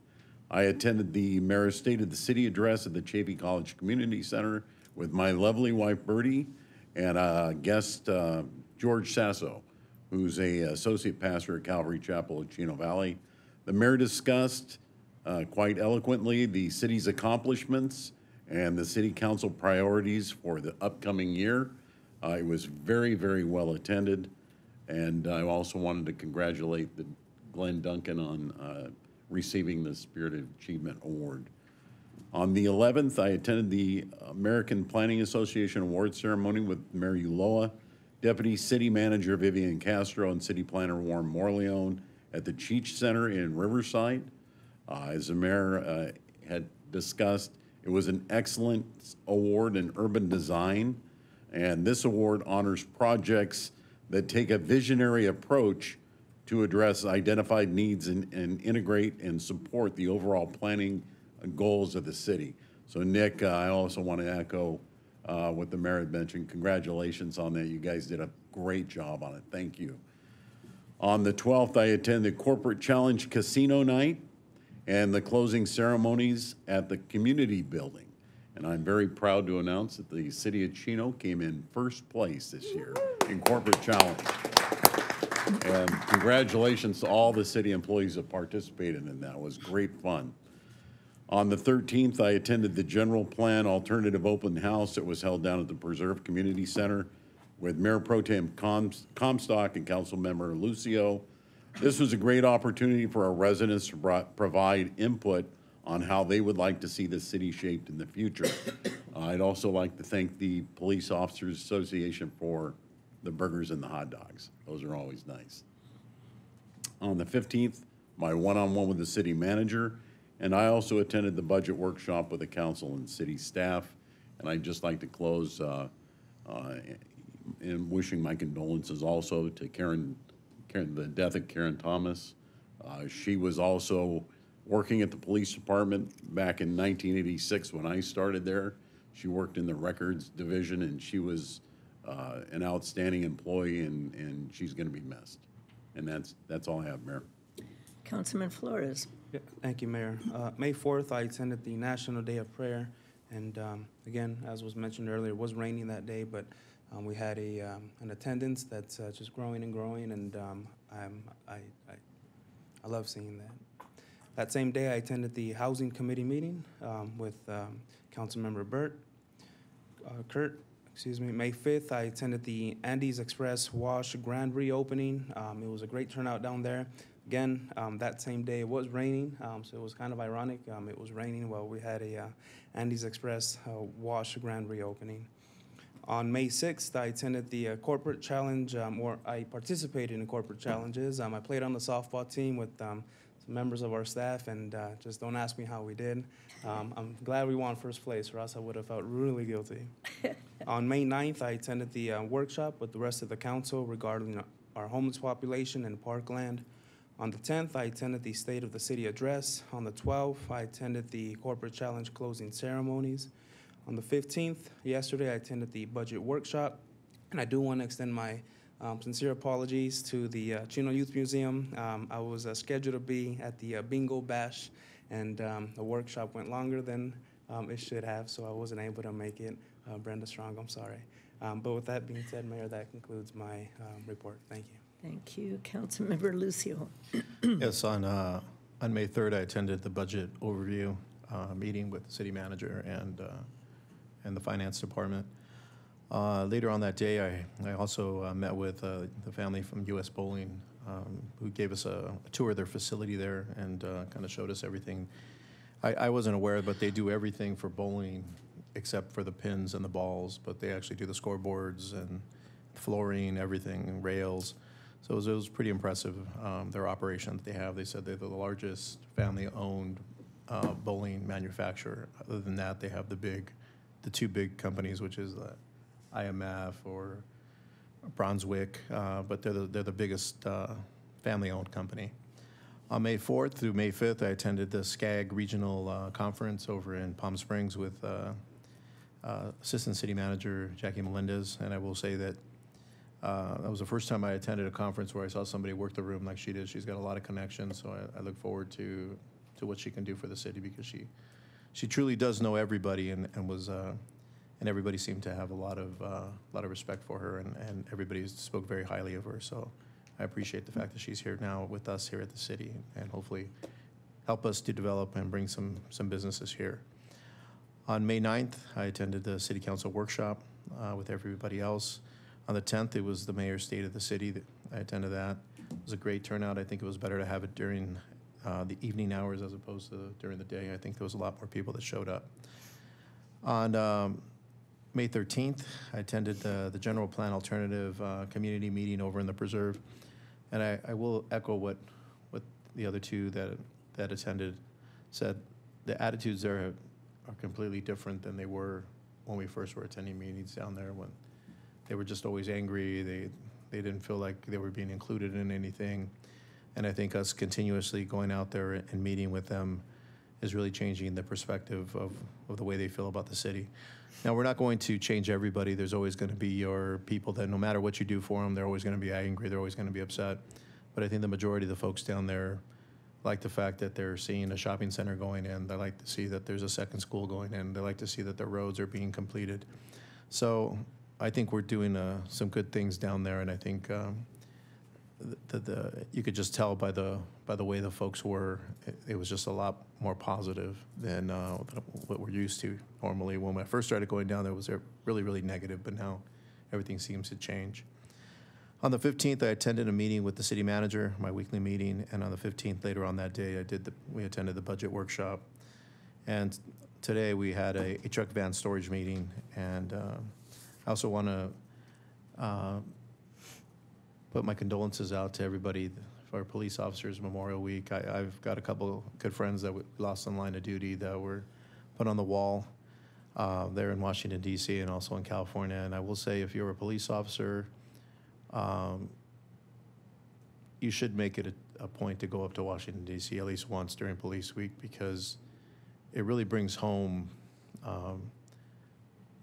Speaker 30: I attended the Mayor's State of the City address at the Chaffey College Community Center with my lovely wife Bertie and uh, guest uh, George Sasso, who's a associate pastor at Calvary Chapel at Chino Valley. The mayor discussed uh, quite eloquently the city's accomplishments and the city council priorities for the upcoming year. Uh, It was very, very well attended, and I also wanted to congratulate the Glenn Duncan on uh, receiving the Spirit of Achievement Award. On the 11th, I attended the American Planning Association Award Ceremony with Mayor Ulloa, Deputy City Manager Vivian Castro, and City Planner Warren Morelion, at the Cheech Center in Riverside. Uh, As the mayor uh, had discussed, it was an excellent award in urban design. And this award honors projects that take a visionary approach to address identified needs and, and integrate and support the overall planning goals of the city. So Nick, uh, I also want to echo uh, what the mayor had mentioned. Congratulations on that. You guys did a great job on it. Thank you. On the 12th, I attended Corporate Challenge Casino Night and the closing ceremonies at the Community Building. And I'm very proud to announce that the city of Chino came in first place this year in Corporate Challenge. And congratulations to all the city employees that participated in that. It was great fun. On the 13th, I attended the General Plan Alternative Open House that was held down at the Preserve Community Center with Mayor Pro Tem Coms- Comstock and Councilmember Lucio. This was a great opportunity for our residents to provide input on how they would like to see the city shaped in the future. I'd also like to thank the Police Officers Association for the burgers and the hot dogs. Those are always nice. On the 15th, my one-on-one with the city manager, and I also attended the budget workshop with the council and city staff. And I'd just like to close uh, uh, in wishing my condolences also to Karen, Karen, the death of Karen Thomas. Uh, She was also working at the police department back in 1986 when I started there. She worked in the records division, and she was uh, an outstanding employee, and, and she's going to be missed. And that's, that's all I have, Mayor.
Speaker 1: Councilman Flores.
Speaker 25: Yeah, Thank you, Mayor. Uh, May 4th, I attended the National Day of Prayer, and um, again, as was mentioned earlier, it was raining that day, but um, we had a, um, an attendance that's uh, just growing and growing, and um, I'm, I, I, I love seeing that. That same day, I attended the Housing Committee meeting um, with um, Councilmember Burt, uh, Kurt, excuse me. May 5th, I attended the Andes Express Wash Grand Reopening. Um, It was a great turnout down there. Again, um, that same day, it was raining, um, so it was kind of ironic. Um, It was raining while we had a uh, Andes Express uh, Wash Grand Reopening. On May 6th, I attended the uh, corporate challenge, um, or I participated in corporate challenges. Um, I played on the softball team with members of our staff, and uh, just don't ask me how we did. Um, I'm glad we won first place, or else I would have felt really guilty. [LAUGHS] on May 9th, I attended the uh, workshop with the rest of the council regarding our homeless population in Parkland. On the 10th, I attended the State of the City address. On the 12th, I attended the corporate challenge closing ceremonies. On the 15th, yesterday, I attended the budget workshop, and I do want to extend my um, sincere apologies to the uh, Chino Youth Museum. Um, I was uh, scheduled to be at the uh, bingo bash, and um, the workshop went longer than um, it should have, so I wasn't able to make it. Uh, Brenda Strong, I'm sorry. Um, But with that being said, Mayor, that concludes my um, report. Thank you.
Speaker 1: Thank you. Councilmember Lucio. [CLEARS THROAT]
Speaker 27: Yes, on, uh, on May 3rd, I attended the budget overview uh, meeting with the city manager and, uh, and the finance department. Uh, Later on that day, I, I also uh, met with uh, the family from US Bowling, um, who gave us a a tour of their facility there and kind of showed us everything. I, I wasn't aware, but they do everything for bowling except for the pins and the balls, but they actually do the scoreboards and flooring, everything, rails. So it was, it was pretty impressive, um, their operation that they have. They said they're the largest family-owned uh, bowling manufacturer. Other than that, they have the big, the two big companies, which is uh, AMF or Brunswick, uh, but they're the, they're the biggest uh, family-owned company. On May 4th through May 5th, I attended the SCAG Regional uh, Conference over in Palm Springs with uh, uh, Assistant City Manager Jackie Melendez, and I will say that uh, that was the first time I attended a conference where I saw somebody work the room like she did. She's got a lot of connections, so I, I look forward to to what she can do for the city because she she truly does know everybody and, and was and everybody seemed to have a lot of uh, lot of respect for her and, and everybody spoke very highly of her. So I appreciate the fact that she's here now with us here at the city and hopefully help us to develop and bring some some businesses here. On May 9th, I attended the city council workshop uh, with everybody else. On the 10th, it was the mayor's state of the city. that I attended that. It was a great turnout. I think it was better to have it during uh, the evening hours as opposed to during the day. I think there was a lot more people that showed up. On um, May 13th, I attended the, the General Plan Alternative uh, Community Meeting over in the Preserve. And I, I will echo what, what the other two that, that attended said the attitudes there are completely different than they were when we first were attending meetings down there, when they were just always angry, they, they didn't feel like they were being included in anything. And I think us continuously going out there and meeting with them is really changing the perspective of, of the way they feel about the city. Now, we're not going to change everybody. There's always going to be your people that no matter what you do for them, they're always going to be angry, they're always going to be upset. But I think the majority of the folks down there like the fact that they're seeing a shopping center going in. They like to see that there's a second school going in. They like to see that the roads are being completed. So I think we're doing uh, some good things down there, and I think um, the, the, you could just tell by the by the way the folks were. It, it was just a lot more positive than uh, what we're used to normally. When I first started going down there, was really really negative, but now everything seems to change. On the 15th, I attended a meeting with the city manager, my weekly meeting, and on the 15th, later on that day, I did the, we attended the budget workshop. And today, we had a, a truck van storage meeting, and uh, I also want to uh, put my condolences out to everybody for Police Officers Memorial Week. I, I've got a couple good friends that we lost in line of duty that were put on the wall uh, there in Washington, D.C., and also in California. And I will say, if you're a police officer, um, you should make it a, a point to go up to Washington D.C. at least once during Police Week because it really brings home um,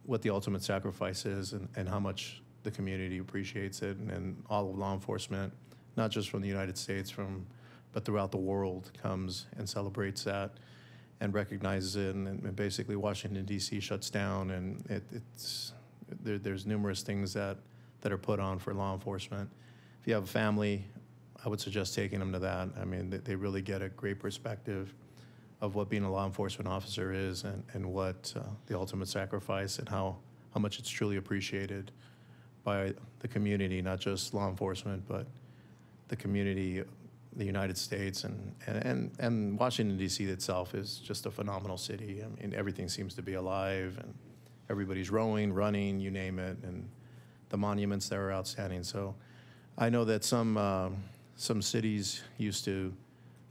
Speaker 27: what the ultimate sacrifice is and, and how much the community appreciates it and, and all of law enforcement, not just from the United States, from but throughout the world comes and celebrates that and recognizes it. And, and basically, Washington D.C. shuts down, and it, it's there, there's numerous things that that are put on for law enforcement. If you have a family, I would suggest taking them to that. I mean, they, they really get a great perspective of what being a law enforcement officer is and, and what uh, the ultimate sacrifice and how, how much it's truly appreciated by the community, not just law enforcement, but the community, the United States, and, and, and Washington, D.C. itself is just a phenomenal city. I mean, everything seems to be alive, and everybody's rowing, running, you name it, and the monuments there are outstanding. So I know that some, um, some cities used to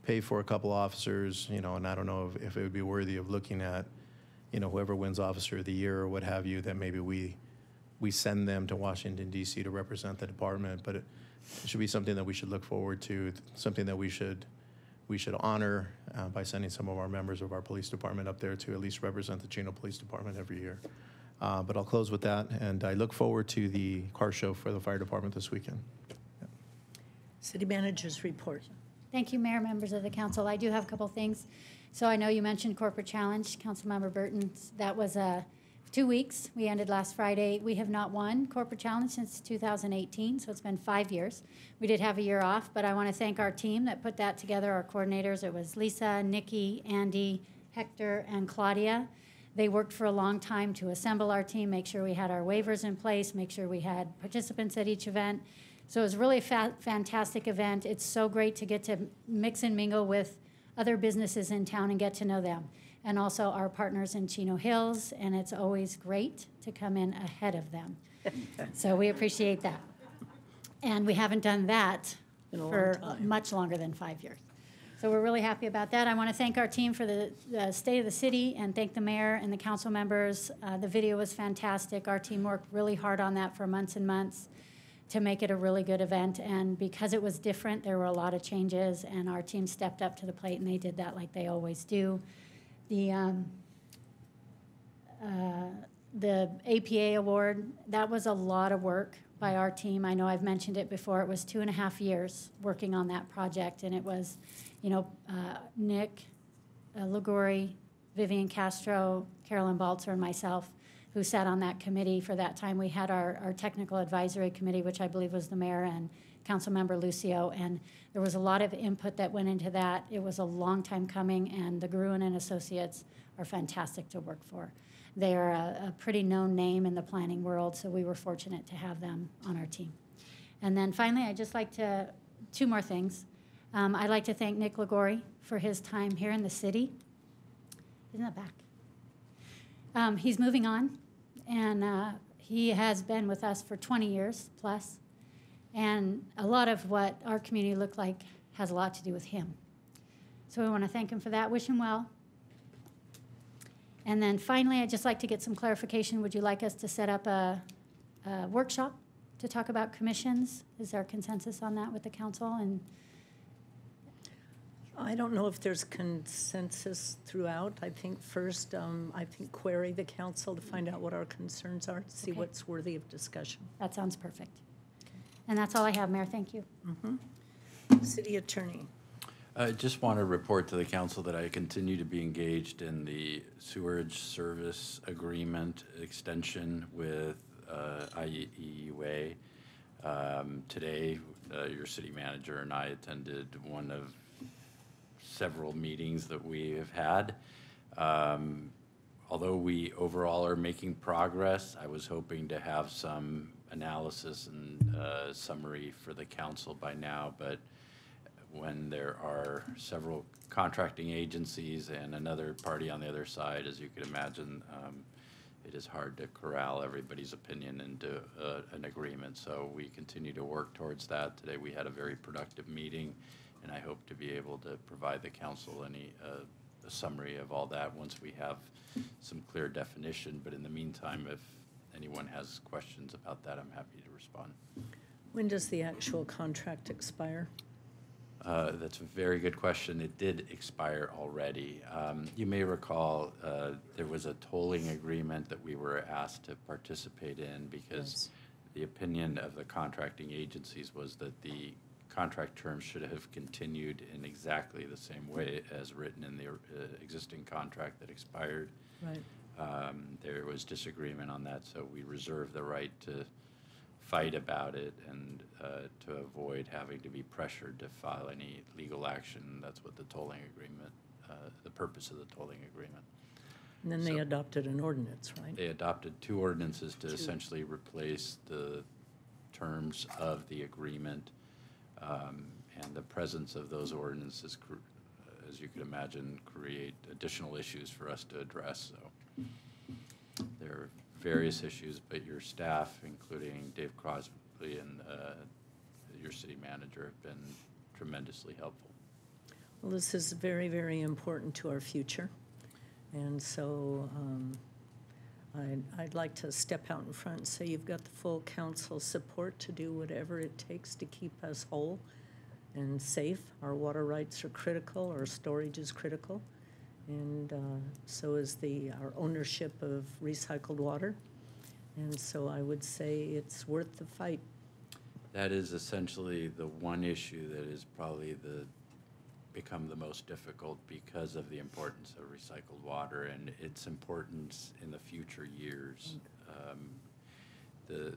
Speaker 27: pay for a couple officers, you know, and I don't know if, if it would be worthy of looking at, you know, whoever wins Officer of the Year or what have you, that maybe we, we send them to Washington DC to represent the department. But it, it should be something that we should look forward to, something that we should, we should honor uh, by sending some of our members of our police department up there to at least represent the Chino Police Department every year. Uh, But I'll close with that, and I look forward to the car show for the fire department this weekend.
Speaker 1: City managers report.
Speaker 23: Thank you, Mayor, members of the council. I do have a couple things. So I know you mentioned corporate challenge, Councilmember Burton. That was uh, two weeks. We ended last Friday. We have not won corporate challenge since 2018, so it's been five years. We did have a year off, but I want to thank our team that put that together, our coordinators. It was Lisa, Nikki, Andy, Hector, and Claudia. They worked for a long time to assemble our team, make sure we had our waivers in place, make sure we had participants at each event. So it was really a fa- fantastic event. It's so great to get to mix and mingle with other businesses in town and get to know them. And also our partners in Chino Hills, and it's always great to come in ahead of them. [LAUGHS] so we appreciate that. And we haven't done that for much longer than five years. So we're really happy about that. I want to thank our team for the, the state of the city and thank the mayor and the council members. Uh, the video was fantastic. Our team worked really hard on that for months and months to make it a really good event. And because it was different, there were a lot of changes, and our team stepped up to the plate, and they did that like they always do. The um, uh, the APA award that was a lot of work by our team. I know I've mentioned it before. It was two and a half years working on that project, and it was you know, uh, Nick uh, Vivian Castro, Carolyn Balzer, and myself, who sat on that committee for that time. We had our, our technical advisory committee, which I believe was the mayor and Councilmember Lucio, and there was a lot of input that went into that. It was a long time coming, and the Gruen and Associates are fantastic to work for. They are a, a pretty known name in the planning world, so we were fortunate to have them on our team. And then finally, I'd just like to, two more things. Um, I'd like to thank Nick Liguori for his time here in the city. Isn't that back? Um, he's moving on, and uh, he has been with us for 20 years plus. And a lot of what our community looked like has a lot to do with him. So we want to thank him for that, wish him well. And then finally, I'd just like to get some clarification. Would you like us to set up a, a workshop to talk about commissions? Is there consensus on that with the council? And
Speaker 1: I don't know if there's consensus throughout. I think first, um, I think query the council to find out what our concerns are, to see
Speaker 23: Okay.
Speaker 1: what's worthy of discussion.
Speaker 23: that sounds perfect. And that's all I have, Mayor, thank you.
Speaker 1: City Attorney.
Speaker 20: I just want to report to the council that I continue to be engaged in the sewerage service agreement extension with uh, IEUA. Um, Today, uh, your city manager and I attended one of several meetings that we have had. Um, Although we overall are making progress, I was hoping to have some analysis and uh, summary for the council by now, but when there are several contracting agencies and another party on the other side, as you can imagine, um, it is hard to corral everybody's opinion into uh, an agreement. So we continue to work towards that. Today, we had a very productive meeting, and I hope to be able to provide the council any, uh, a summary of all that once we have some clear definition. But in the meantime, if anyone has questions about that, I'm happy to respond.
Speaker 1: When does the actual contract expire?
Speaker 20: Uh, That's a very good question. It did expire already. Um, You may recall, uh, there was a tolling agreement that we were asked to participate in because the opinion of the contracting agencies was that the contract terms should have continued in exactly the same way as written in the uh, existing contract that expired.
Speaker 1: Right.
Speaker 20: Um, There was disagreement on that, so we reserve the right to fight about it and uh, to avoid having to be pressured to file any legal action. That's what the tolling agreement, uh, the purpose of the tolling agreement.
Speaker 1: And then they adopted an ordinance, right?
Speaker 20: They adopted two ordinances to
Speaker 1: Two.
Speaker 20: essentially replace the terms of the agreement. um, And the presence of those ordinances, as you could imagine, create additional issues for us to address, so. There are various issues, but your staff, including Dave Crosby and uh, your city manager, have been tremendously helpful.
Speaker 1: Well, this is very, very important to our future. And so um, I'd, I'd like to step out in front and say you've got the full council support to do whatever it takes to keep us whole and safe. Our water rights are critical, our storage is critical, and uh, so is the, our ownership of recycled water. And so I would say it's worth the fight.
Speaker 20: That is essentially the one issue that is probably the, become the most difficult because of the importance of recycled water and its importance in the future years. Um, The,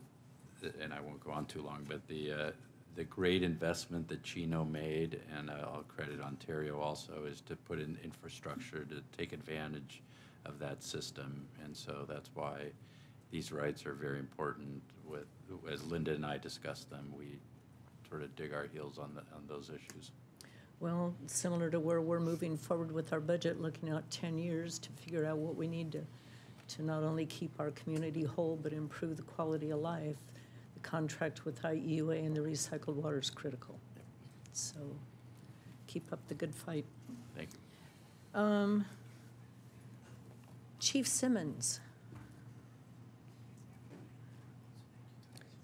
Speaker 20: the- and I won't go on too long, but the, uh, the great investment that Chino made, and I'll credit Ontario also, is to put in infrastructure to take advantage of that system. And so that's why these rights are very important with, as Linda and I discussed them, we sort of dig our heels on the, on those issues.
Speaker 1: Well, similar to where we're moving forward with our budget, looking out 10 years to figure out what we need to, to not only keep our community whole, but improve the quality of life. The contract with IEUA and the recycled water is critical. So keep up the good fight.
Speaker 20: Thank you.
Speaker 1: Um, Chief Simmons.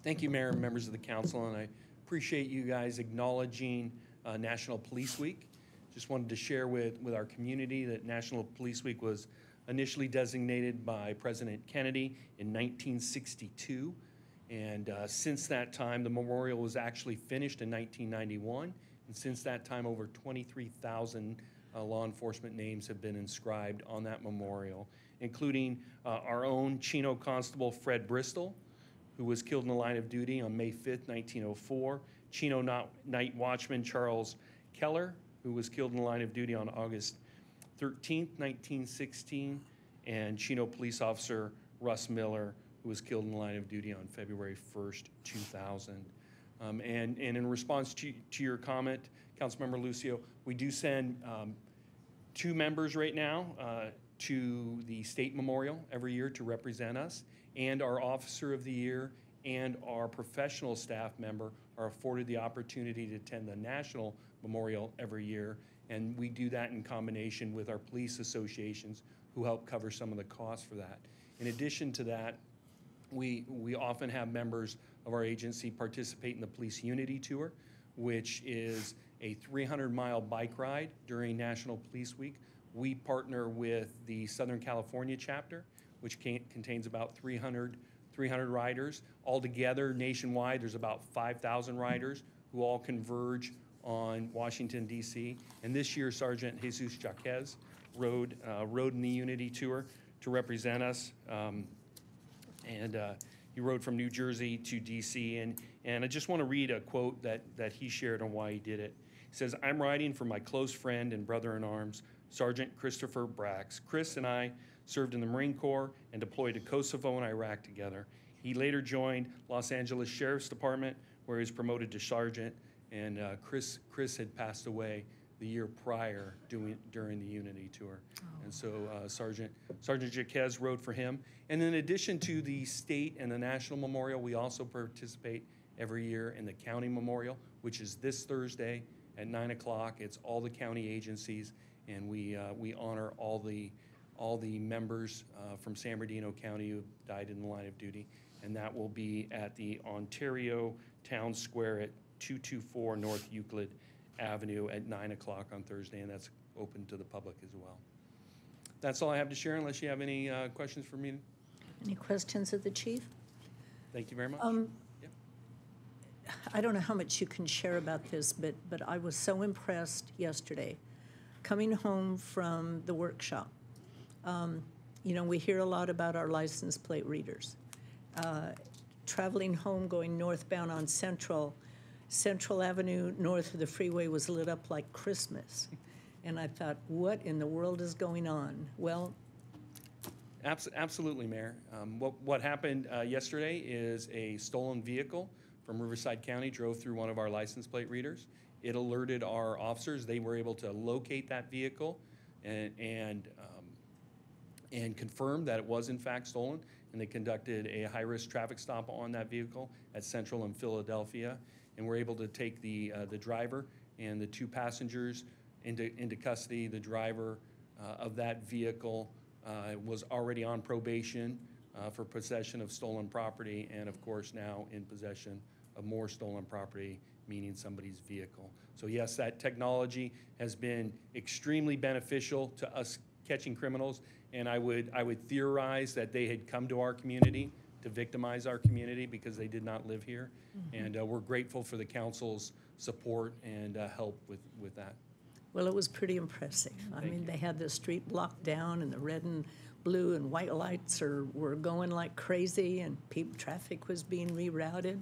Speaker 32: Thank you, Mayor and members of the council, and I appreciate you guys acknowledging uh, National Police Week. Just wanted to share with, with our community that National Police Week was initially designated by President Kennedy in 1962. And uh, since that time, the memorial was actually finished in 1991. And since that time, over 23,000 uh, law enforcement names have been inscribed on that memorial, including uh, our own Chino Constable Fred Bristol, who was killed in the line of duty on May 5th, 1904. Chino Not- Night Watchman Charles Keller, who was killed in the line of duty on August 13th, 1916. And Chino Police Officer Russ Miller, who was killed in the line of duty on February 1st, 2000. Um, And, and in response to, to your comment, Councilmember Lucio, we do send um, two members right now uh, to the state memorial every year to represent us, and our officer of the year and our professional staff member are afforded the opportunity to attend the national memorial every year. And we do that in combination with our police associations who help cover some of the costs for that. In addition to that, we, we often have members of our agency participate in the Police Unity Tour, which is a 300-mile bike ride during National Police Week. We partner with the Southern California chapter, which can- contains about 300, 300 riders. Altogether, nationwide, there's about 5,000 riders who all converge on Washington DC. And this year, Sergeant Jesus Jaquez rode, uh, rode in the Unity Tour to represent us. Um, and uh, he rode from New Jersey to DC. And, and I just want to read a quote that, that he shared on why he did it. He says, I'm riding for my close friend and brother in arms, Sergeant Christopher Brax. Chris and I served in the Marine Corps and deployed to Kosovo and Iraq together. He later joined Los Angeles Sheriff's Department, where he was promoted to sergeant. And uh, Chris, Chris had passed away the year prior doing, during the Unity Tour. And so uh, Sergeant, Sergeant Jaquez rode for him. And in addition to the state and the national memorial, we also participate every year in the county memorial, which is this Thursday at 9 o'clock. It's all the county agencies, and we, uh, we honor all the, all the members uh, from San Bernardino County who died in the line of duty. And that will be at the Ontario Town Square at 224 North Euclid Avenue at 9 o'clock on Thursday, and that's open to the public as well. That's all I have to share, unless you have any uh, questions for me.
Speaker 1: Any questions of the chief?
Speaker 32: Thank you very much.
Speaker 1: Um, I don't know how much you can share about this, but, but I was so impressed yesterday, coming home from the workshop. Um, You know, we hear a lot about our license plate readers. Uh, Traveling home, going northbound on Central, Central Avenue, north of the freeway was lit up like Christmas. And I thought, what in the world is going on? Well,
Speaker 32: Abs- Absolutely, Mayor. Um, What, what happened uh, yesterday is a stolen vehicle from Riverside County drove through one of our license plate readers. It alerted our officers. They were able to locate that vehicle and, and, um, and confirm that it was in fact stolen. And they conducted a high-risk traffic stop on that vehicle at Central and Philadelphia. And we're able to take the, uh, the driver and the two passengers into, into custody. The driver uh, of that vehicle uh, was already on probation uh, for possession of stolen property, and of course now in possession of more stolen property, meaning somebody's vehicle. So yes, that technology has been extremely beneficial to us catching criminals, and I would, I would theorize that they had come to our community to victimize our community because they did not live here.
Speaker 1: Mhm.
Speaker 32: And uh, we're grateful for the council's support and uh, help with, with that.
Speaker 1: Well, it was pretty impressive. I mean, they had the street blocked down and the red and blue and white lights are, were going like crazy and peop traffic was being rerouted.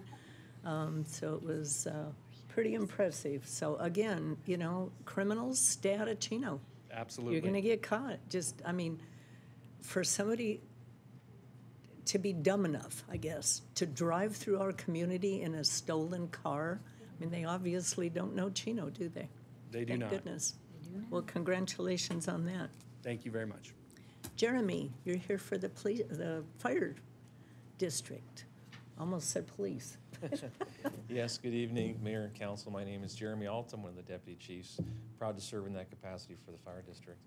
Speaker 1: Um, so it was, uh, pretty impressive. So again, you know, criminals, stay out of Chino.
Speaker 32: Absolutely.
Speaker 1: You're gonna get caught. Just, I mean, for somebody to be dumb enough, I guess, to drive through our community in a stolen car, I mean, they obviously don't know Chino, do they?
Speaker 32: They do
Speaker 1: Thank
Speaker 32: not.
Speaker 1: goodness. Well, congratulations on that.
Speaker 32: Thank you very much.
Speaker 1: Jeremy, you're here for the police, the fire district. Almost said police. [LAUGHS]
Speaker 33: Yes, good evening, Mayor and Council. My name is Jeremy Alt. I'm one of the deputy chiefs. Proud to serve in that capacity for the fire district.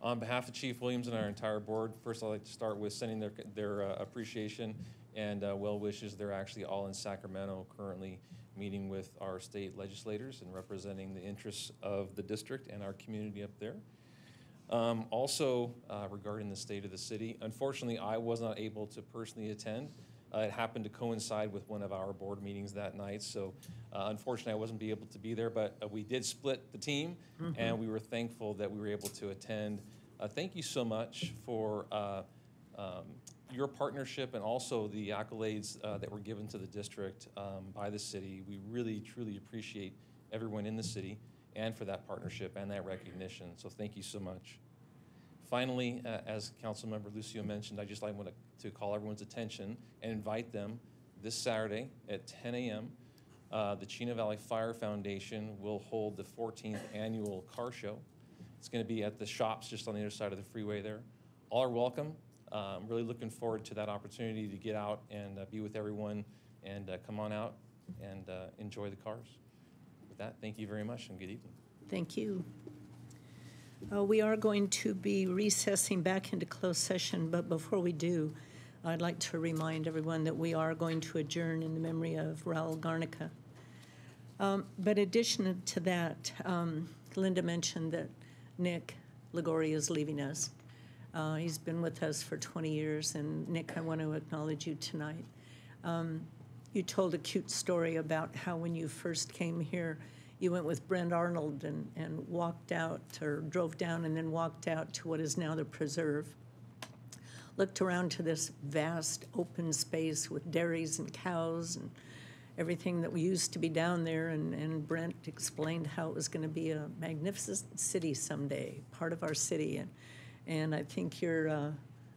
Speaker 33: On behalf of Chief Williams and our entire board, first I'd like to start with sending their, their uh, appreciation and uh, well wishes. They're actually all in Sacramento currently meeting with our state legislators and representing the interests of the district and our community up there. Um, Also, uh, regarding the state of the city, unfortunately, I was not able to personally attend. Uh, It happened to coincide with one of our board meetings that night, so uh, unfortunately, I wasn't be able to be there, but uh, we did split the team, and
Speaker 34: Mhm.
Speaker 33: we were thankful that we were able to attend. Uh, Thank you so much for uh, um, your partnership and also the accolades uh, that were given to the district um, by the city. We really, truly appreciate everyone in the city and for that partnership and that recognition, so thank you so much. Finally, uh, as Councilmember Lucio mentioned, I just like want to call everyone's attention and invite them this Saturday at 10 a.m. Uh, the Chino Valley Fire Foundation will hold the 14th annual car show. It's going to be at the shops just on the other side of the freeway there. All are welcome. Uh, I'm really looking forward to that opportunity to get out and uh, be with everyone and uh, come on out and uh, enjoy the cars. With that, thank you very much and good evening.
Speaker 1: Thank you. Uh, We are going to be recessing back into closed session, but before we do, I'd like to remind everyone that we are going to adjourn in the memory of Raul Garnica. Um, But addition to that, um, Linda mentioned that Nick Liguori is leaving us. Uh, He's been with us for 20 years, and Nick, I want to acknowledge you tonight. Um, You told a cute story about how when you first came here, you went with Brent Arnold and, and walked out, or drove down and then walked out to what is now the preserve. Looked around to this vast open space with dairies and cows and everything that we used to be down there, and, and Brent explained how it was going to be a magnificent city someday, part of our city. And, and I think your uh,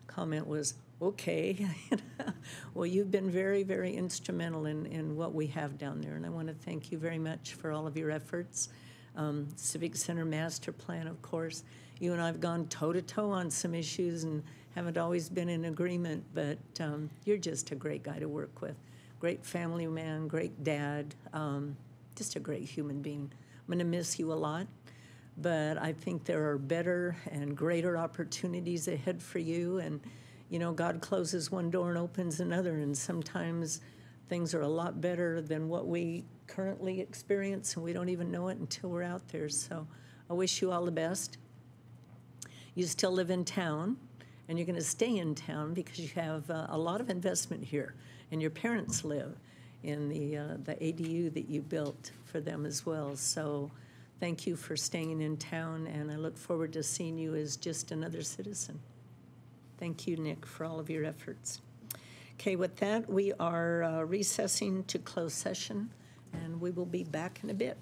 Speaker 1: comment was, okay. [LAUGHS] well, you've been very, very instrumental in, in what we have down there, and I want to thank you very much for all of your efforts. Um, Civic Center Master Plan, of course. You and I have gone toe to toe on some issues and haven't always been in agreement, but um, you're just a great guy to work with. Great family man, great dad, um, just a great human being. I'm going to miss you a lot, but I think there are better and greater opportunities ahead for you. And, you know, God closes one door and opens another, and sometimes things are a lot better than what we currently experience, and we don't even know it until we're out there. So I wish you all the best. You still live in town, and you're going to stay in town because you have uh, a lot of investment here, and your parents live in the, uh, the ADU that you built for them as well. So thank you for staying in town, and I look forward to seeing you as just another citizen. Thank you, Nick, for all of your efforts. Okay, with that, we are uh, recessing to closed session, and we will be back in a bit.